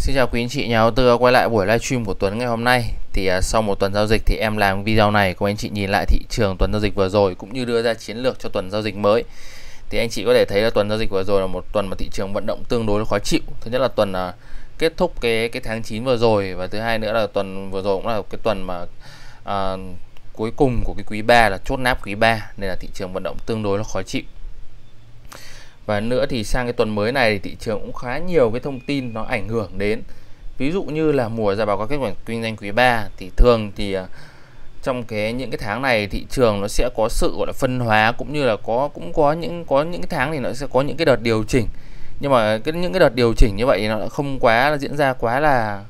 Xin chào quý anh chị nhà đầu tư quay lại buổi livestream của Tuấn ngày hôm nay. Thì à, sau một tuần giao dịch thì em làm video này của anh chị nhìn lại thị trường tuần giao dịch vừa rồi cũng như đưa ra chiến lược cho tuần giao dịch mới. Thì anh chị có thể thấy là tuần giao dịch vừa rồi là một tuần mà thị trường vận động tương đối khó chịu. Thứ nhất là tuần à, kết thúc cái cái tháng 9 vừa rồi và thứ hai nữa là tuần vừa rồi cũng là cái tuần mà à, cuối cùng của cái quý 3 là chốt nắp quý 3 nên là thị trường vận động tương đối là khó chịu và nữa thì sang cái tuần mới này thì thị trường cũng khá nhiều cái thông tin nó ảnh hưởng đến. Ví dụ như là mùa ra báo cáo kết quả kinh doanh quý 3 thì thường thì à, trong cái, những cái tháng này thị trường nó sẽ có sự, gọi là, phân hóa cũng như là có, cũng có những có những cái tháng thì nó sẽ có những cái đợt điều chỉnh. Nhưng mà cái, những cái đợt điều chỉnh như vậy nó không quá là diễn ra quá là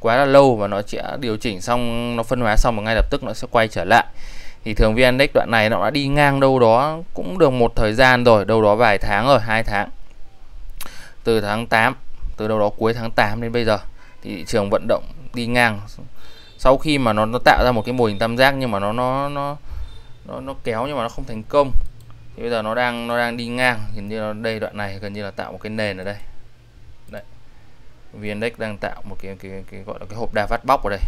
quá là lâu và nó sẽ điều chỉnh xong, nó phân hóa xong và ngay lập tức nó sẽ quay trở lại thì thường VN Index đoạn này nó đã đi ngang đâu đó cũng được một thời gian rồi đâu đó vài tháng rồi hai tháng. Từ tháng 8 từ đâu đó cuối tháng 8 đến bây giờ thì thị trường vận động đi ngang. Sau khi mà nó, nó tạo ra một cái mô hình tam giác nhưng mà nó nó nó nó, nó kéo nhưng mà nó không thành công thì bây giờ nó đang nó đang đi ngang. Hình như là đây đoạn này gần như là tạo một cái nền ở đây. Đấy. VN Index đang tạo một cái cái, cái, cái gọi là cái hộp đa phát bóc ở đây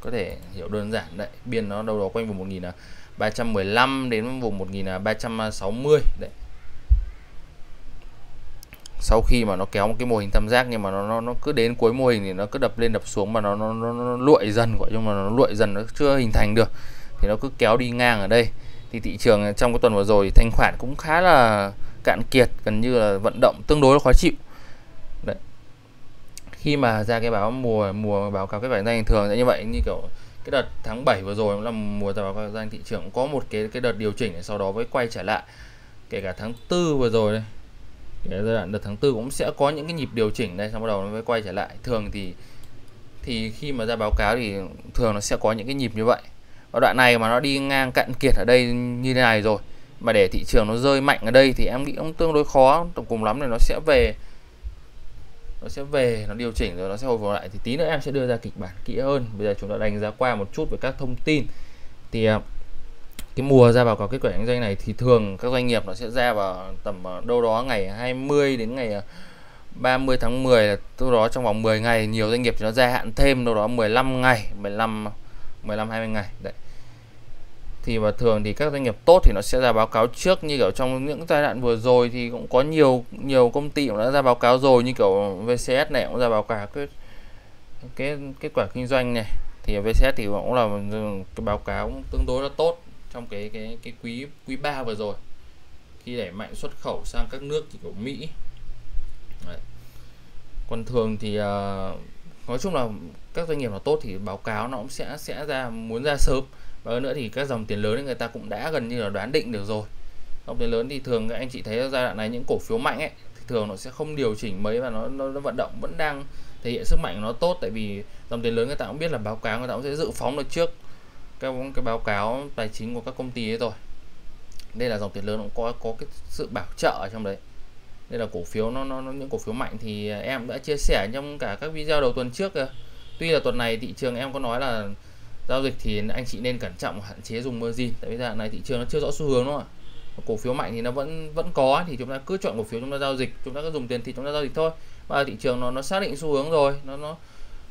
có thể hiểu đơn giản đấy. Biên nó đâu đó quanh vùng 1315 à, đến vùng 1360 à, đấy. Sau khi mà nó kéo một cái mô hình tam giác nhưng mà nó nó, nó cứ đến cuối mô hình thì nó cứ đập lên đập xuống mà nó nó, nó, nó luội dần gọi nhưng mà nó luội dần nó chưa hình thành được. Thì nó cứ kéo đi ngang ở đây. Thì thị trường trong cái tuần vừa rồi thanh khoản cũng khá là cạn kiệt gần như là vận động tương đối là khó chịu khi mà ra cái báo mùa mùa báo cáo kết quả doanh thường sẽ như vậy, như kiểu cái đợt tháng 7 vừa rồi là mùa báo cáo danh thị trường có một cái cái đợt điều chỉnh sau đó mới quay trở lại. Kể cả tháng tư vừa rồi đây cái giai đoạn đợt tháng tư cũng sẽ có những cái nhịp điều chỉnh đây, xong bắt đầu nó mới quay trở lại. Thường thì thì khi mà ra báo cáo thì thường nó sẽ có những cái nhịp như vậy. Và đoạn này mà nó đi ngang cạn kiệt ở đây như thế này rồi, mà để thị trường nó rơi mạnh ở đây thì em nghĩ cũng tương đối khó tổng cùng lắm thì nó sẽ về nó sẽ về, nó điều chỉnh rồi nó sẽ hồi phục lại. Thì tí nữa em sẽ đưa ra kịch bản kỹ hơn. Bây giờ chúng ta đánh giá qua một chút về các thông tin. Thì à, cái mùa ra vào có kết quả kinh doanh này thì thường các doanh nghiệp nó sẽ ra vào tầm à, đâu đó ngày 20 đến ngày à, 30 tháng 10 là từ đó trong vòng 10 ngày, nhiều doanh nghiệp thì nó gia hạn thêm đâu đó 15 ngày 15 15 20 ngày. Đấy thì và thường thì các doanh nghiệp tốt thì nó sẽ ra báo cáo trước. Như kiểu trong những giai đoạn vừa rồi thì cũng có nhiều nhiều công ty cũng đã ra báo cáo rồi như kiểu VCS này cũng ra báo cáo cái cái kết quả kinh doanh này. Thì VCS thì cũng là cái báo cáo cũng tương đối là tốt trong cái cái cái quý quý 3 vừa rồi. Khi đẩy mạnh xuất khẩu sang các nước thì của Mỹ. Đấy. còn thường thì uh, nói chung là các doanh nghiệp nó tốt thì báo cáo nó cũng sẽ sẽ ra muốn ra sớm và hơn nữa thì các dòng tiền lớn người ta cũng đã gần như là đoán định được rồi. Dòng tiền lớn thì thường các anh chị thấy giai đoạn này những cổ phiếu mạnh ấy thì thường nó sẽ không điều chỉnh mấy và nó, nó, nó vận động vẫn đang thể hiện sức mạnh nó tốt. Tại vì dòng tiền lớn người ta cũng biết là báo cáo người ta cũng sẽ dự phóng được trước cái cái báo cáo tài chính của các công ty ấy rồi. Đây là dòng tiền lớn cũng có có cái sự bảo trợ ở trong đấy. Đây là cổ phiếu nó, nó, nó những cổ phiếu mạnh thì em đã chia sẻ trong cả các video đầu tuần trước rồi. tuy là tuần này thị trường em có nói là giao dịch thì anh chị nên cẩn trọng hạn chế dùng margin. Tại vì giờ này thị trường nó chưa rõ xu hướng đúng không ạ? Cổ phiếu mạnh thì nó vẫn vẫn có thì chúng ta cứ chọn cổ phiếu chúng ta giao dịch, chúng ta cứ dùng tiền thì chúng ta giao dịch thôi. Và thị trường nó nó xác định xu hướng rồi, nó nó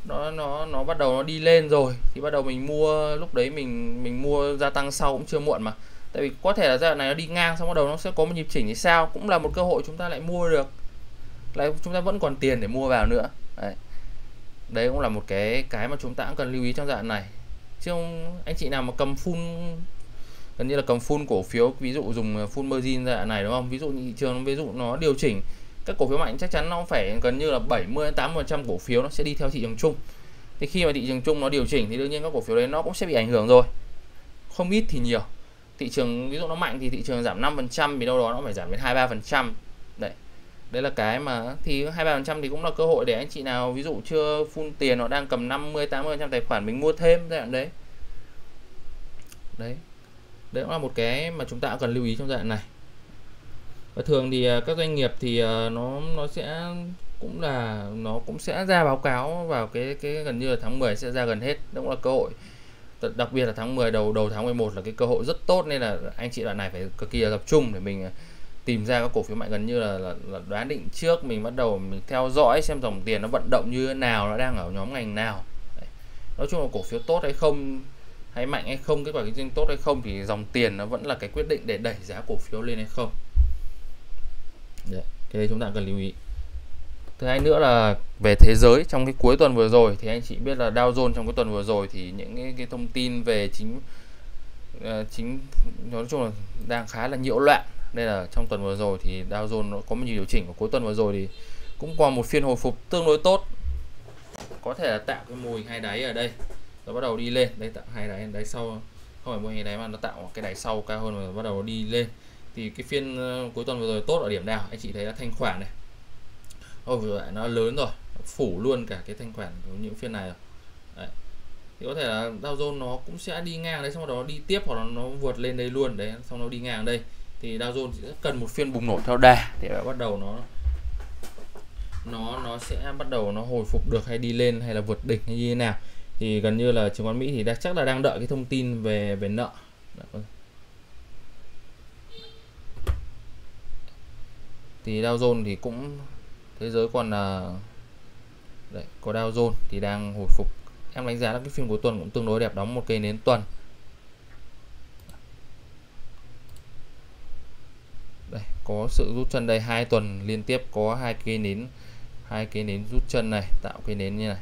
nó nó nó bắt đầu nó đi lên rồi. Thì bắt đầu mình mua, lúc đấy mình mình mua gia tăng sau cũng chưa muộn mà. Tại vì có thể là giai đoạn này nó đi ngang, xong bắt đầu nó sẽ có một nhịp chỉnh thì sao? Cũng là một cơ hội chúng ta lại mua được. Lại chúng ta vẫn còn tiền để mua vào nữa. Đấy. Đấy cũng là một cái cái mà chúng ta cũng cần lưu ý trong giai đoạn này chứ không, anh chị nào mà cầm full, gần như là cầm full cổ phiếu, ví dụ dùng ờ, full margin giai này, đúng không? Ví dụ như thị trường, ví dụ nó điều chỉnh, các cổ phiếu mạnh chắc chắn nó phải gần như là 70 80 trăm cổ phiếu nó sẽ đi theo thị trường chung. Thì khi mà thị trường chung nó điều chỉnh thì đương nhiên các cổ phiếu đấy nó cũng sẽ bị ảnh hưởng rồi. Không ít thì nhiều. Thị trường, ví dụ nó mạnh thì thị trường giảm 5 phần trăm thì đâu đó nó phải giảm đến 23 phần trăm đấy là cái mà thì 23 phần trăm thì cũng là cơ hội để anh chị nào, ví dụ chưa full tiền nó đang cầm 50 80 trăm tài khoản mình mua thêm giai đoạn đấy. Đấy. Đấy cũng là một cái mà chúng ta cần lưu ý trong giai đoạn này. Và thường thì à, các doanh nghiệp thì à, nó nó sẽ cũng là, nó cũng sẽ ra báo cáo vào cái cái gần như là tháng 10 sẽ ra gần hết. Đó cũng là cơ hội. Đặc biệt là tháng 10 đầu đầu tháng 11 là cái cơ hội rất tốt nên là anh chị đoạn này phải cực kỳ là tập trung để mình à, tìm ra các cổ phiếu mạnh gần như là, là, là đoán định trước mình bắt đầu mình theo dõi xem dòng tiền nó vận động như thế nào nó đang ở nhóm ngành nào Đấy. nói chung là cổ phiếu tốt hay không hay mạnh hay không kết quả kinh doanh tốt hay không thì dòng tiền nó vẫn là cái quyết định để đẩy giá cổ phiếu lên hay không Đấy. cái đấy chúng ta cần lưu ý thứ hai nữa là về thế giới trong cái cuối tuần vừa rồi thì anh chị biết là Dow Jones trong cái tuần vừa rồi thì những cái, cái thông tin về chính uh, chính nói chung là đang khá là nhiễu loạn đây là trong tuần vừa rồi thì Dow Jones nó có một nhiều điều chỉnh. Và cuối tuần vừa rồi thì cũng qua một phiên hồi phục tương đối tốt. Có thể là tạo cái mô hình hai đáy ở đây. Nó bắt đầu đi lên. Đây, tạo hai đáy. Đáy sau, không phải mô hình đáy mà nó tạo cái đáy sau cao hơn và bắt đầu đi lên. Thì cái phiên ờ, cuối tuần vừa rồi tốt ở điểm nào? Anh chị thấy là thanh khoản này. Ôi vừa nó lớn rồi. Phủ luôn cả cái thanh khoản của những phiên này rồi. Đấy. thì có thể là Dow Jones nó cũng sẽ đi ngang đấy, xong rồi nó đi tiếp hoặc là nó vượt lên đây luôn. Đấy, xong nó đi ngang đây thì Dow Jones sẽ cần một phiên bùng nổ theo đà để bắt đầu nó nó nó sẽ bắt đầu nó hồi phục được hay đi lên hay là vượt đỉnh hay như thế nào. Thì gần như là chứng khoán Mỹ thì đã, chắc là đang đợi cái thông tin về về nợ. Dạ, vâng. Thì Dow Jones thì cũng thế giới còn là đấy, có Dow Jones thì đang hồi phục. Em đánh giá là cái phiên cuối tuần cũng tương đối đẹp đóng một cây nến tuần đây có sự rút chân đây hai tuần liên tiếp có hai cây nến hai cây nến rút chân này tạo cây nến như này.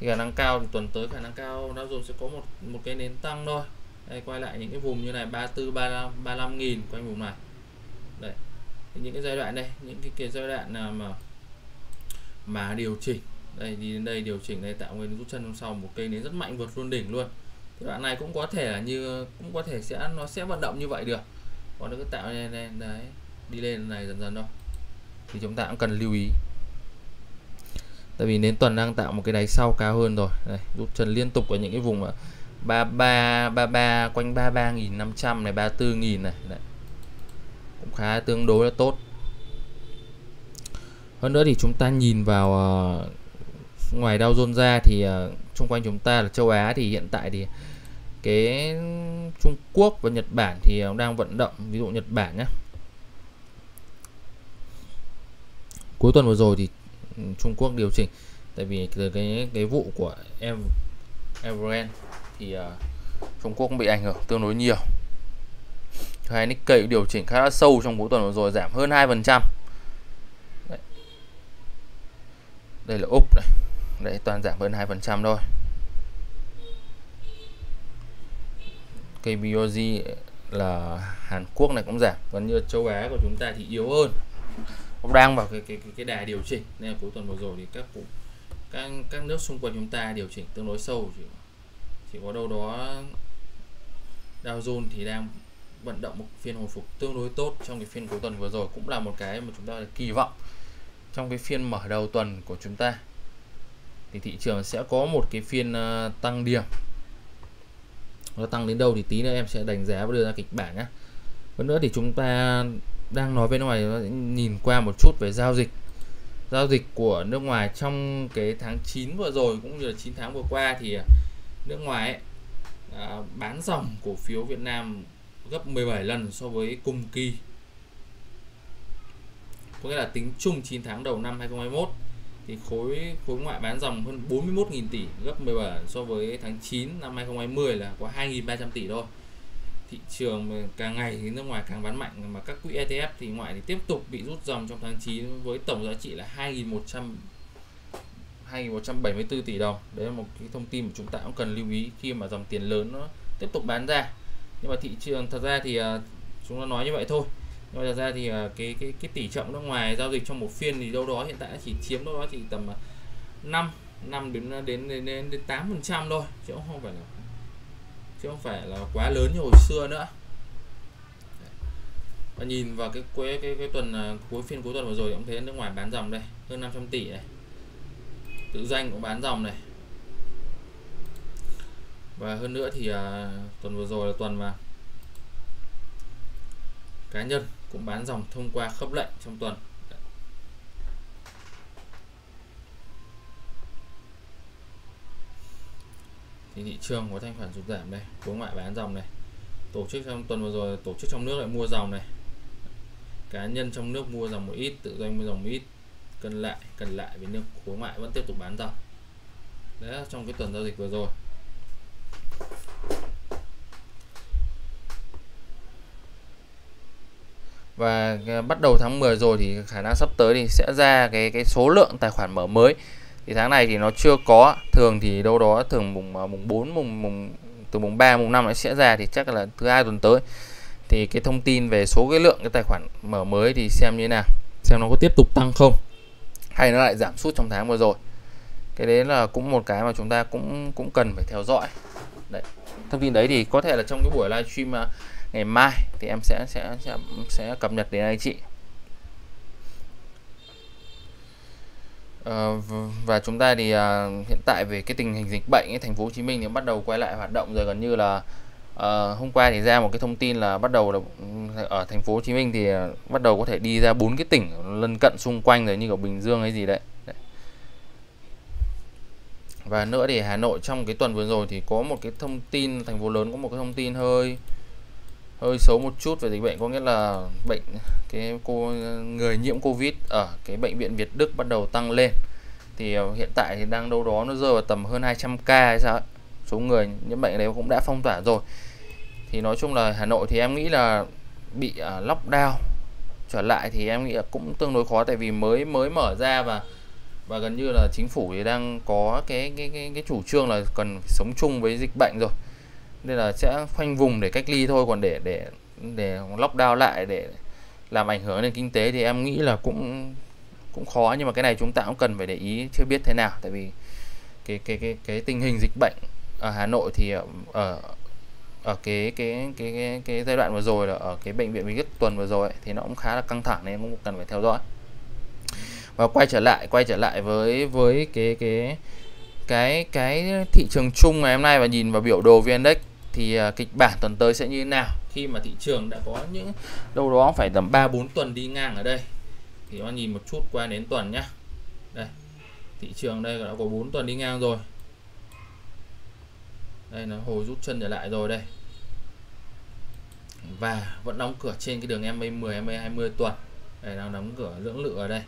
Thì khả năng cao thì tuần tới khả năng cao Dow Jones sẽ có một một cái nến tăng thôi. Đây quay lại những cái vùng như này 34 35 35 nghìn quanh vùng này. Đây thì những cái giai đoạn đây những cái, cái giai đoạn nào mà mà điều chỉnh đây đi đến đây điều chỉnh đây tạo nguyên rút chân sau một cây nến rất mạnh vượt luôn đỉnh luôn. Cái đoạn này cũng có thể là như cũng có thể sẽ nó sẽ vận động như vậy được. Còn nó cứ tạo này, này đấy đi lên này dần dần thôi. Thì chúng ta cũng cần lưu ý. Tại vì nến tuần đang tạo một cái đáy sau cao hơn rồi. Đây rút chân liên tục ở những cái vùng 33 33 quanh 33.500 này 34.000 này. Đấy. cũng khá tương đối là tốt. Hơn nữa thì chúng ta nhìn vào uh, ngoài Dow Jones ra thì uh, xung quanh chúng ta là châu Á thì hiện tại thì cái Trung Quốc và Nhật Bản thì đang vận động. Ví dụ Nhật Bản nhé cuối tuần vừa rồi thì ừ, Trung Quốc điều chỉnh. Tại vì từ cái cái vụ của Evergrande thì uh, Trung Quốc cũng bị ảnh hưởng tương đối nhiều. Hai Nikkei điều chỉnh khá là sâu trong cuối tuần vừa rồi giảm hơn 2% đây là Úc này. Đấy toàn giảm hơn 2% thôi. KBOG là Hàn Quốc này cũng giảm còn như châu Á của chúng ta thì yếu hơn cũng đang vào cái cái cái, cái đà điều chỉnh. Nên là cuối tuần vừa rồi thì các các các nước xung quanh chúng ta điều chỉnh tương đối sâu. Chỉ, chỉ có đâu đó Dow Jones thì đang vận động một phiên hồi phục tương đối tốt trong cái phiên cuối tuần vừa rồi. Cũng là một cái mà chúng ta kỳ vọng trong cái phiên mở đầu tuần của chúng ta. Thì thị trường sẽ có một cái phiên uh, tăng điểm. Nó tăng đến đâu thì tí nữa em sẽ đánh giá và đưa ra kịch bản nhé hơn nữa thì chúng ta đang nói bên ngoài nhìn qua một chút về giao dịch. Giao dịch của nước ngoài trong cái tháng 9 vừa rồi cũng như là 9 tháng vừa qua thì à, nước ngoài ấy, à, bán dòng cổ phiếu Việt Nam gấp 17 lần so với cùng kỳ. Có nghĩa là tính chung 9 tháng đầu năm 2021 thì khối khối ngoại bán dòng hơn 41.000 tỷ gấp 17 so với tháng 9 năm 2020 là có 2.300 tỷ thôi thị trường càng ngày thì nước ngoài càng bán mạnh mà các quỹ ETF thì ngoại thì tiếp tục bị rút dòng trong tháng 9 với tổng giá trị là 2.100 2.174 tỷ đồng. Đấy là một cái thông tin mà chúng ta cũng cần lưu ý khi mà dòng tiền lớn nó tiếp tục bán ra. Nhưng mà thị trường thật ra thì à, chúng ta nói như vậy thôi. Nhưng mà thật ra thì à, cái cái cái tỷ trọng nước ngoài giao dịch trong một phiên thì đâu đó hiện tại chỉ chiếm đâu đó chỉ tầm à, 5 5 đến đến đến đến, đến 8 phần trăm thôi chứ không phải là chứ không phải là quá lớn như hồi xưa nữa. Và nhìn vào cái cuối cái, cái tuần à, cuối phiên cuối tuần vừa rồi cũng thấy nước ngoài bán dòng đây hơn 500 tỷ này. Tự doanh cũng bán dòng này. Và hơn nữa thì uh, tuần vừa rồi là tuần mà cá nhân cũng bán dòng thông qua khớp lệnh trong tuần. Thì thị trường có thanh khoản sụt giảm đây khối ngoại bán dòng này. Tổ chức trong tuần vừa rồi, tổ chức trong nước lại mua dòng này. Cá nhân trong nước mua dòng một ít, tự doanh mua dòng một ít. Cân lại cân lại vì nước khối ngoại vẫn tiếp tục bán dòng. Đấy là trong cái tuần giao dịch vừa rồi. Và ờ, bắt đầu tháng 10 rồi thì khả năng sắp tới thì sẽ ra cái cái số lượng tài khoản mở mới thì tháng này thì nó chưa có, thường thì đâu đó thường mùng à, mùng 4 mùng mùng, từ mùng 3 mùng 5 nó sẽ ra thì chắc là thứ hai tuần tới. Thì cái thông tin về số cái lượng cái tài khoản mở mới thì xem như thế nào, xem nó có tiếp tục tăng không, hay nó lại giảm sút trong tháng vừa rồi. Cái đấy là cũng một cái mà chúng ta cũng cũng cần phải theo dõi. Đấy, thông tin đấy thì có thể là trong cái buổi livestream à, ngày mai thì em sẽ sẽ sẽ sẽ cập nhật đến anh chị. Ờ, và chúng ta thì uh, hiện tại về cái tình hình dịch bệnh ấy, thành phố Hồ Chí Minh thì bắt đầu quay lại hoạt động rồi gần như là uh, hôm qua thì ra một cái thông tin là bắt đầu là ừ, ở thành phố Hồ Chí Minh thì uh, bắt đầu có thể đi ra bốn cái tỉnh lân cận xung quanh rồi như ở Bình Dương hay gì đấy. đấy. Và nữa thì Hà Nội trong cái tuần vừa rồi thì có một cái thông tin thành phố lớn có một cái thông tin hơi hơi xấu một chút về dịch bệnh có nghĩa là bệnh cái cô người nhiễm covid ở cái bệnh viện Việt Đức bắt đầu tăng lên. Thì ờ, hiện tại thì đang đâu đó nó rơi vào tầm hơn 200 ca hay sao số người nhiễm bệnh đấy cũng đã phong tỏa rồi. Thì nói chung là Hà Nội thì em nghĩ là bị uh, lockdown trở lại thì em nghĩ là cũng tương đối khó. Tại vì mới mới mở ra và và gần như là chính phủ thì đang có cái cái cái, cái chủ trương là cần sống chung với dịch bệnh rồi nên là sẽ khoanh vùng để cách ly thôi còn để để để lockdown lại để làm ảnh hưởng đến kinh tế thì em nghĩ là cũng cũng khó. Nhưng mà cái này chúng ta cũng cần phải để ý chưa biết thế nào. Tại vì cái cái cái cái tình hình dịch bệnh ở Hà Nội thì ở ở cái cái cái cái, cái giai đoạn vừa rồi là ở cái bệnh viện Mỹ tuần vừa rồi ấy, thì nó cũng khá là căng thẳng nên cũng cần phải theo dõi. Và quay trở lại quay trở lại với với cái cái cái cái thị trường chung ngày hôm nay và nhìn vào biểu đồ VN Index thì uh, kịch bản tuần tới sẽ như thế nào? Khi mà thị trường đã có những đâu đó phải tầm 3 4 tuần đi ngang ở đây. Thì nó nhìn một chút qua đến tuần nhá. Đây thị trường đây đã có 4 tuần đi ngang rồi. Đây nó hồi rút chân trở lại rồi đây. Và vẫn đóng cửa trên cái đường MA10 MA20 tuần. Đây đang đóng cửa lưỡng lự ở đây.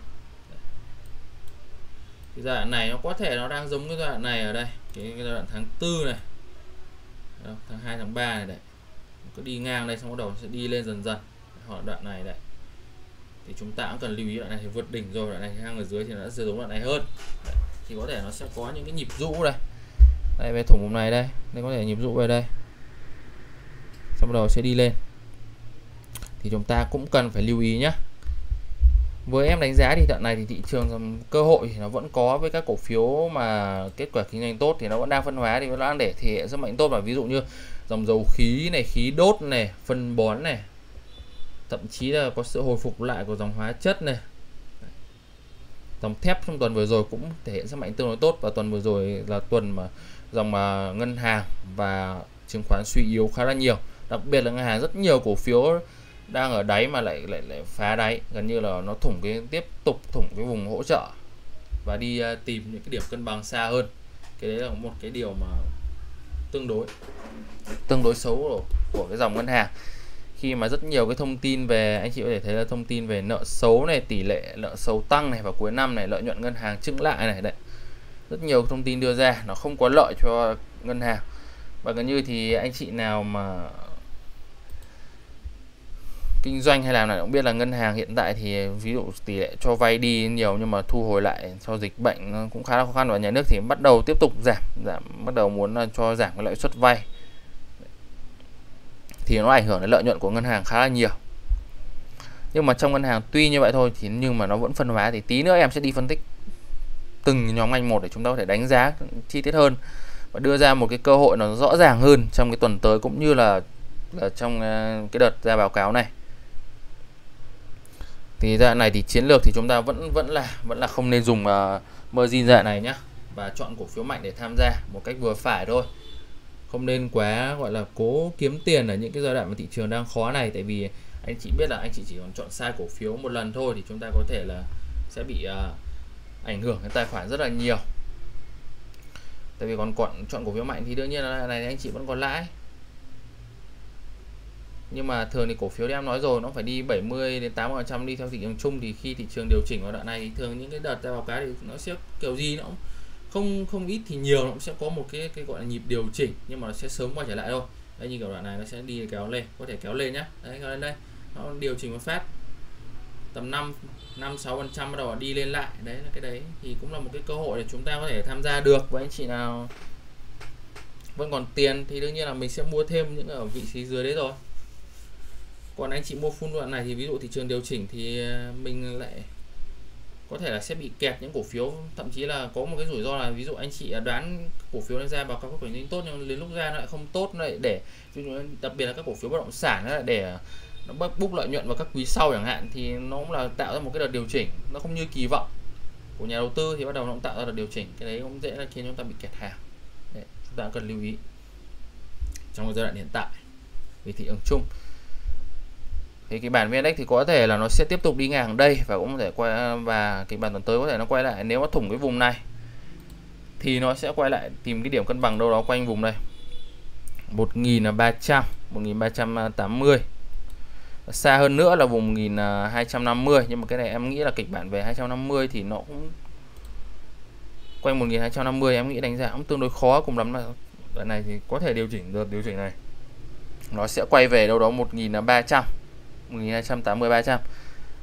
Cái giai đoạn này nó có thể nó đang giống cái giai đoạn này ở đây. Cái, cái giai đoạn tháng tư này. Tháng 2 tháng 3 này đấy. Cứ đi ngang đây, xong bắt đầu sẽ đi lên dần dần. Hoặc đoạn này đấy. Thì chúng ta cũng cần lưu ý đoạn này thì vượt đỉnh rồi, đoạn này hang ở dưới thì nó sẽ giống đoạn này hơn. Đấy. thì có thể nó sẽ có những cái nhịp rũ đây. Đây về thủng vùng này đây. Đây có thể nhịp rũ về đây. Xong bắt đầu sẽ đi lên. Thì chúng ta cũng cần phải lưu ý nhé với em đánh giá thì đoạn này thì thị trường cơ hội thì nó vẫn có với các cổ phiếu mà kết quả kinh doanh tốt thì nó vẫn đang phân hóa thì nó đang để thể hiện rất mạnh tốt. Và ví dụ như dòng dầu khí này, khí đốt này, phân bón này, thậm chí là có sự hồi phục lại của dòng hóa chất này. Dòng thép trong tuần vừa rồi cũng thể hiện rất mạnh tương đối tốt. Và tuần vừa rồi là tuần mà dòng mà ngân hàng và chứng khoán suy yếu khá là nhiều. Đặc biệt là ngân hàng, rất nhiều cổ phiếu đang ở đáy mà lại lại lại phá đáy. Gần như là nó thủng cái tiếp tục thủng cái vùng hỗ trợ và đi uh, tìm những cái điểm cân bằng xa hơn. Cái đấy là một cái điều mà tương đối tương đối xấu của, của cái dòng ngân hàng. Khi mà rất nhiều cái thông tin về anh chị có thể thấy là thông tin về nợ xấu này tỷ lệ nợ xấu tăng này vào cuối năm này lợi nhuận ngân hàng trứng lại này đấy. Rất nhiều thông tin đưa ra nó không có lợi cho ngân hàng. Và gần như thì anh chị nào mà kinh doanh hay làm nào cũng biết là ngân hàng hiện tại thì ví dụ tỷ lệ cho vay đi nhiều nhưng mà thu hồi lại cho dịch bệnh cũng khá là khó khăn và nhà nước thì bắt đầu tiếp tục giảm giảm bắt đầu muốn cho giảm cái lãi suất vay. Thì nó ảnh hưởng đến lợi nhuận của ngân hàng khá là nhiều. Nhưng mà trong ngân hàng tuy như vậy thôi thì nhưng mà nó vẫn phân hóa thì tí nữa em sẽ đi phân tích từng nhóm ngành một để chúng ta có thể đánh giá chi tiết hơn và đưa ra một cái cơ hội nó rõ ràng hơn trong cái tuần tới cũng như là, là trong ờ, cái đợt ra báo cáo này thì dạng này thì chiến lược thì chúng ta vẫn vẫn là vẫn là không nên dùng uh, margin dạng này nhá. Và chọn cổ phiếu mạnh để tham gia một cách vừa phải thôi. Không nên quá gọi là cố kiếm tiền ở những cái giai đoạn mà thị trường đang khó này. Tại vì anh chị biết là anh chị chỉ còn chọn sai cổ phiếu một lần thôi thì chúng ta có thể là sẽ bị uh, ảnh hưởng đến tài khoản rất là nhiều. Tại vì còn còn chọn cổ phiếu mạnh thì đương nhiên là này anh chị vẫn còn lãi nhưng mà thường thì cổ phiếu em nói rồi, nó phải đi 70 đến 80 phần trăm đi theo thị trường chung. Thì khi thị trường điều chỉnh vào đoạn này thì thường những cái đợt ra báo cáo thì nó sẽ kiểu gì nó cũng không không ít thì nhiều nó cũng sẽ có một cái cái gọi là nhịp điều chỉnh, nhưng mà nó sẽ sớm quay trở lại thôi. Đây như kiểu đoạn này nó sẽ đi kéo lên, có thể kéo lên nhá. Đấy, kéo lên đây. Nó điều chỉnh một phát. Tầm 5 5 6 phần trăm bắt đầu đi lên lại. Đấy là cái đấy. Thì cũng là một cái cơ hội để chúng ta có thể tham gia được. Với anh chị nào vẫn còn tiền thì đương nhiên là mình sẽ mua thêm những ở vị trí dưới đấy rồi còn anh chị mua full đoạn này thì ví dụ thị trường điều chỉnh thì ờ, mình lại có thể là sẽ bị kẹt những cổ phiếu. Thậm chí là có một cái rủi ro là ví dụ anh chị à, đoán cổ phiếu nó ra báo cáo các khởi tốt nhưng đến lúc ra nó lại không tốt nó lại để đặc biệt là các cổ phiếu bất động sản nó lại để à, nó bốc búc lợi nhuận vào các quý sau chẳng hạn thì nó cũng là tạo ra một cái đợt điều chỉnh. Nó không như kỳ vọng của nhà đầu tư thì bắt đầu nó cũng tạo ra đợt điều chỉnh. Cái đấy cũng dễ là khiến chúng ta bị kẹt hàng. Đấy, chúng ta cần lưu ý trong giai đoạn hiện tại vì thị trường chung thì cái bản VN-Index thì có thể là nó sẽ tiếp tục đi ngang đây và cũng có thể quay, và cái bản tuần tới có thể nó quay lại. Nếu mà thủng cái vùng này, thì nó sẽ quay lại tìm cái điểm cân bằng đâu đó quanh vùng đây. 1300 1380 xa hơn nữa là vùng 1250 nhưng mà cái này em nghĩ là kịch bản về 250 thì nó cũng quanh 1250 em nghĩ đánh giá cũng tương đối khó cùng lắm là đoạn này thì có thể điều chỉnh được điều chỉnh này. Nó sẽ quay về đâu đó 1300 1280 300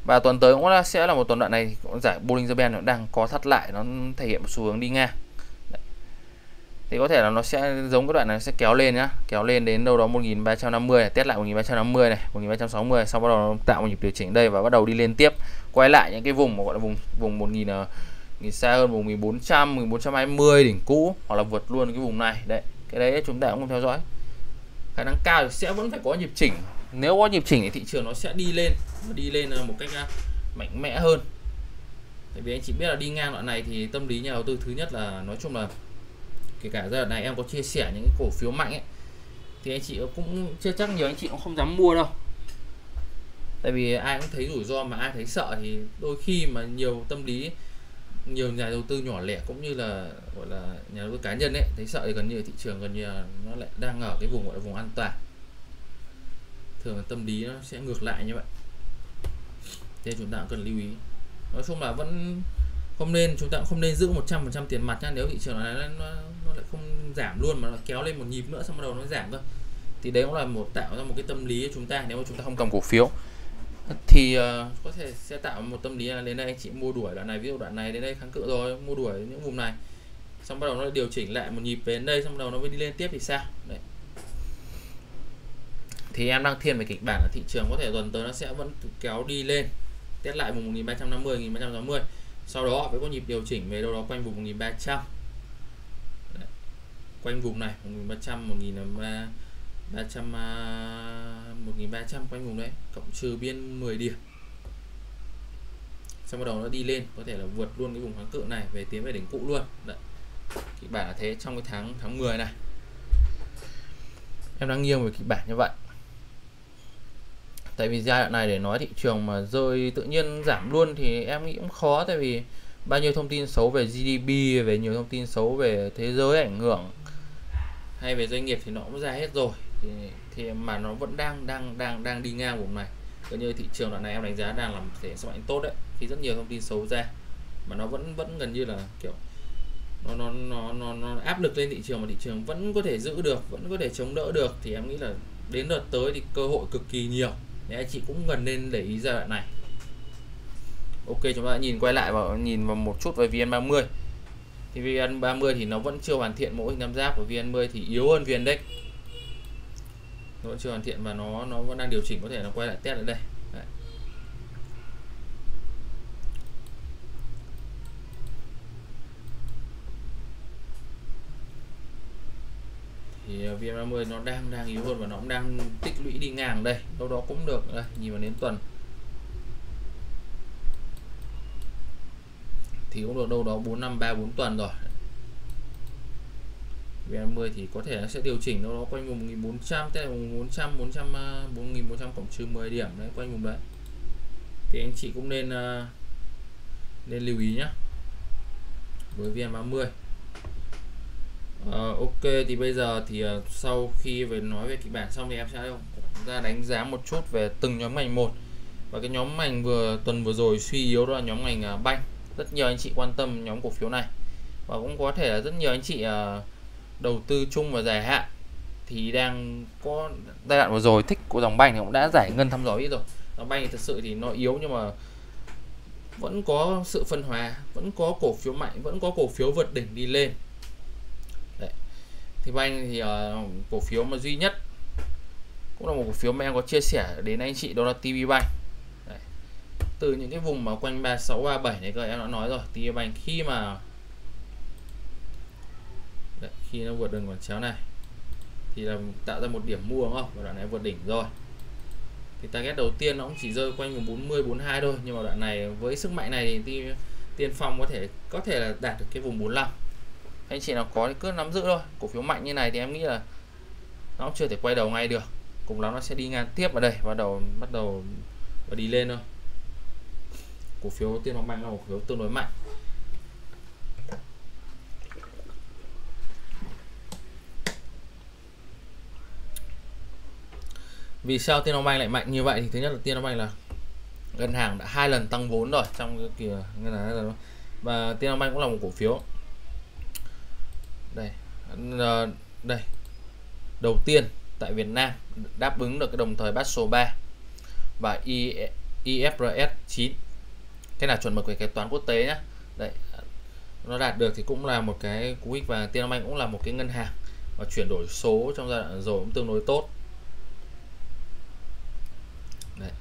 và tuần tới cũng là, sẽ là một tuần đoạn này giải Bollinger Band nó đang có thắt lại, nó thể hiện một xu hướng đi ngang. Thì có thể là nó sẽ giống cái đoạn này sẽ kéo lên nhá. Kéo lên đến đâu đó 1350 này, test lại 1350 này 1360 sau bắt đầu nó tạo một nhịp điều chỉnh đây và bắt đầu đi lên tiếp. Quay lại những cái vùng mà gọi là vùng vùng 1000 ờ, nghìn xa hơn, vùng 1400 1420 đỉnh cũ hoặc là vượt luôn cái vùng này. Đấy, cái đấy chúng ta cũng theo dõi. Khả năng cao sẽ vẫn phải có nhịp chỉnh nếu có nhịp chỉnh thì thị trường nó sẽ đi lên, và đi lên à, một cách à, mạnh mẽ hơn. Tại vì anh chị biết là đi ngang đoạn này thì tâm lý nhà đầu tư thứ nhất là nói chung là kể cả giai đoạn này em có chia sẻ những cái cổ phiếu mạnh ấy, thì anh chị cũng chưa, chắc nhiều anh chị cũng không dám mua đâu. Tại vì ai cũng thấy rủi ro mà, ai thấy sợ thì đôi khi mà nhiều tâm lý, nhiều nhà đầu tư nhỏ lẻ cũng như là, gọi là, nhà đầu tư cá nhân ấy, thấy sợ thì gần như thị trường gần như là nó lại đang ở cái vùng, gọi là, vùng an toàn thường là tâm lý nó sẽ ngược lại như vậy. Thế chúng ta cũng cần lưu ý. Nói chung là vẫn không nên chúng ta cũng không nên giữ 100% tiền mặt nhá. Nếu thị trường này nó, nó lại không giảm luôn mà nó kéo lên một nhịp nữa xong bắt đầu nó giảm cơ. Thì đấy cũng là một tạo ra một cái tâm lý cho chúng ta. Nếu mà chúng ta không cầm cổ phiếu thì uh, có thể sẽ tạo một tâm lý là đến đây anh chị mua đuổi đoạn này ví dụ đoạn này đến đây kháng cự rồi mua đuổi những vùng này. Xong bắt đầu nó điều chỉnh lại một nhịp về đến đây xong bắt đầu nó mới đi lên tiếp thì sao? Đấy thì em đang thiên về kịch bản ở thị trường, có thể tuần tới nó sẽ vẫn kéo đi lên, test lại vùng 1350 1360 sau đó với có nhịp điều chỉnh về đâu đó quanh vùng 1300 Đấy. quanh vùng này 1300 1300 1300 quanh vùng đấy, cộng trừ biên 10 điểm. Xong bắt đầu nó đi lên, có thể là vượt luôn cái vùng kháng cự này, về tiến về đỉnh cũ luôn. Đấy. Kịch bản là thế trong cái tháng tháng 10 này. Em đang nghiêng về kịch bản như vậy tại vì giai đoạn này để nói thị trường mà rơi tự nhiên giảm luôn thì em nghĩ cũng khó tại vì bao nhiêu thông tin xấu về GDP về nhiều thông tin xấu về thế giới ảnh hưởng hay về doanh nghiệp thì nó cũng ra hết rồi. Thì, thì mà nó vẫn đang đang đang đang đi ngang vùng này. Coi như thị trường đoạn này em đánh giá đang làm thể sức mạnh tốt đấy. Khi rất nhiều thông tin xấu ra mà nó vẫn vẫn gần như là kiểu nó nó nó nó, nó áp lực lên thị trường mà thị trường vẫn có thể giữ được vẫn có thể chống đỡ được thì em nghĩ là đến đợt tới thì cơ hội cực kỳ nhiều nên anh chị cũng gần nên để ý giai đoạn này. Ok, chúng ta nhìn quay lại vào, nhìn vào một chút về VN30. Thì VN30 thì nó vẫn chưa hoàn thiện mẫu hình tam giác của VN10 thì yếu hơn VN-Index nó vẫn chưa hoàn thiện và nó nó vẫn đang điều chỉnh, có thể nó quay lại test ở đây Đấy. thì ờ, VN30 nó đang đang yếu hơn và nó cũng đang tích lũy đi ngang đây. Đâu đó cũng được. Đây, nhìn vào đến tuần. Thì cũng được đâu đó 4 năm 3 4 tuần rồi. VN30 thì có thể nó sẽ điều chỉnh đâu đó quanh vùng 1400 tức là vùng 400 400 4400 cộng trừ 10 điểm đấy quanh vùng đấy. Thì anh chị cũng nên à, nên lưu ý nhé với VN30 Uh, ok thì bây giờ thì uh, sau khi về nói về kịch bản xong thì em sẽ ờ, chúng ta đánh giá một chút về từng nhóm ngành một. Và cái nhóm ngành vừa tuần vừa rồi suy yếu đó là nhóm ngành uh, banh. Rất nhiều anh chị quan tâm nhóm cổ phiếu này. Và cũng có thể là rất nhiều anh chị uh, đầu tư chung và dài hạn. Thì đang có giai đoạn vừa rồi thích của dòng banh thì cũng đã giải ngân thăm dò ít rồi. Dòng banh thì thực sự thì nó yếu nhưng mà vẫn có sự phân hóa vẫn có cổ phiếu mạnh vẫn có cổ phiếu vượt đỉnh đi lên thì banh thì uh, cổ phiếu mà duy nhất cũng là một cổ phiếu mà em có chia sẻ đến anh chị đó là TV Bank. Đấy. từ những cái vùng mà quanh 3637 này các em đã nói rồi TV Bank khi mà Đấy, khi nó vượt đường còn chéo này thì là tạo ra một điểm mua đúng không? Và đoạn này vượt đỉnh rồi. Thì target đầu tiên nó cũng chỉ rơi quanh vùng 40 42 thôi nhưng mà đoạn này với sức mạnh này thì tiên phong có thể có thể là đạt được cái vùng 45 anh chị nào có thì cứ nắm giữ thôi. Cổ phiếu mạnh như này thì em nghĩ là nó cũng chưa thể quay đầu ngay được. Cùng lắm nó sẽ đi ngang tiếp vào đây, bắt đầu bắt đầu và đi lên thôi. Cổ phiếu tiên hoàng mạnh là một cổ phiếu tương đối mạnh. Vì sao tiên long bank lại mạnh như vậy thì thứ nhất là tiên long bank là ngân hàng đã hai lần tăng vốn rồi trong cái kỳ, ngân hàng và tiên long bank cũng là một cổ phiếu đây. Ờ, đây. Đầu tiên, tại Việt Nam, đáp ứng được cái đồng thời bát số 3 và IFRS 9 cái là chuẩn mực về kế toán quốc tế nhé đấy. Nó đạt được thì cũng là một cái cú ích và Tiên Anh cũng là một cái ngân hàng và chuyển đổi số trong giai đoạn rồi cũng tương đối tốt. Đấy.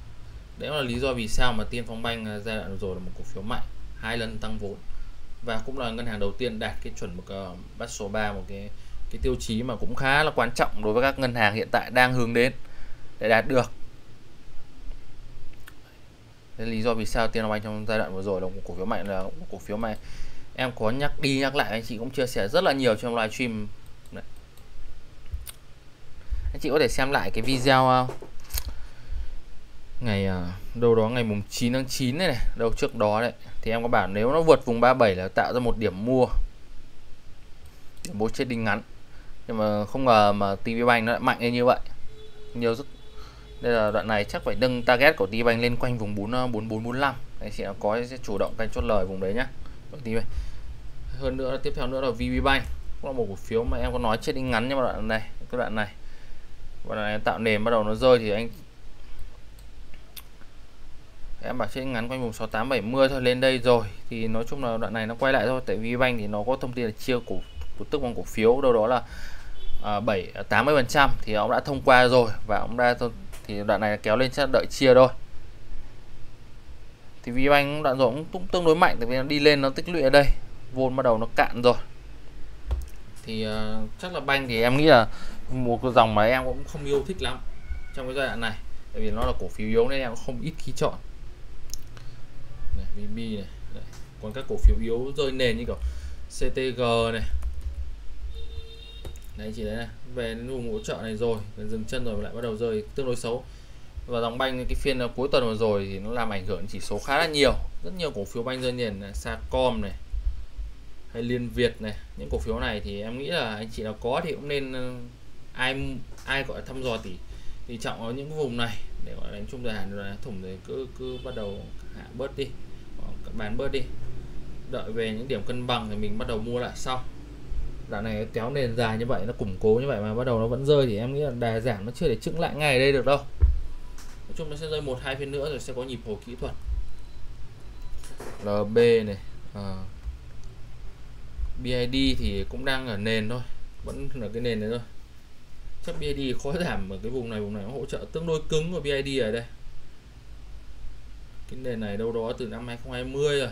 Đấy là lý do vì sao mà Tiên Phong Banh ờ, giai đoạn rồi là một cổ phiếu mạnh, hai lần tăng vốn và cũng là ngân hàng đầu tiên đạt cái chuẩn mực uh, bắt số 3 một cái cái tiêu chí mà cũng khá là quan trọng đối với các ngân hàng hiện tại đang hướng đến để đạt được. Đấy lý do vì sao Tiên Long trong giai đoạn vừa rồi là một cổ phiếu mạnh là một cổ phiếu mà em có nhắc đi nhắc lại anh chị cũng chia sẻ rất là nhiều trong livestream. Đấy. anh chị có thể xem lại cái video ờ, ngày ờ, đâu đó ngày mùng 9 tháng 9 này, này đâu trước đó đấy thì em có bảo nếu nó vượt vùng 37 là tạo ra một điểm mua. Điểm mua chết đinh ngắn. Nhưng mà không ngờ mà TV Bank nó lại mạnh lên như vậy. Nhiều rất đây là đoạn này chắc phải nâng target của TV Bank lên quanh vùng 4 4445 anh chị có sẽ chủ động canh chốt lời vùng đấy nhá. Hơn nữa, tiếp theo nữa là VB Bank. Cũng là một cổ phiếu mà em có nói chết đinh ngắn nhưng mà đoạn này, cái đoạn này. Và đoạn này tạo nền bắt đầu nó rơi thì anh em bảo trên ngắn quanh vùng 6870 thôi lên đây rồi. Thì nói chung là đoạn này nó quay lại thôi tại vì banh thì nó có thông tin là chia cổ của tức bằng cổ phiếu đâu đó là à, 7 80 à, phần trăm thì ông đã thông qua rồi và ông đã thì đoạn này kéo lên sẽ đợi chia thôi. Thì VBank đoạn rồi cũng tương đối mạnh tại vì nó đi lên nó tích lũy ở đây vốn bắt đầu nó cạn rồi. Thì uh, chắc là banh thì em nghĩ là một cái dòng mà em cũng không yêu thích lắm trong cái giai đoạn này tại vì nó là cổ phiếu yếu nên em không ít khi chọn này, VB này Đấy. còn các cổ phiếu yếu rơi nền như kiểu CTG này. Đấy chị đấy này về vùng hỗ trợ này rồi dừng chân rồi lại bắt đầu rơi tương đối xấu. Và dòng banh cái phiên à, cuối tuần vừa rồi thì nó làm ảnh hưởng chỉ số khá là nhiều. Rất nhiều cổ phiếu banh rơi nền này Sacom này hay Liên Việt này. Những cổ phiếu này thì em nghĩ là anh chị nào có thì cũng nên ờ, ai ai gọi thăm dò tỷ thì trọng ở những vùng này để gọi đánh trung dài rồi thủng rồi cứ cứ bắt đầu hạ bớt đi bán bớt đi. Đợi về những điểm cân bằng thì mình bắt đầu mua lại sau. Đoạn này kéo nền dài như vậy, nó củng cố như vậy mà bắt đầu nó vẫn rơi thì em nghĩ là đà giảm nó chưa thể trứng lại ngay đây được đâu. Nói chung nó sẽ rơi một hai phiên nữa rồi sẽ có nhịp hồi kỹ thuật. LB này ờ, à. BID thì cũng đang ở nền thôi, vẫn là cái nền này thôi. Chắc BID khó giảm ở cái vùng này vùng này nó hỗ trợ tương đối cứng của BID ở đây cái nền này đâu đó từ năm 2020 rồi.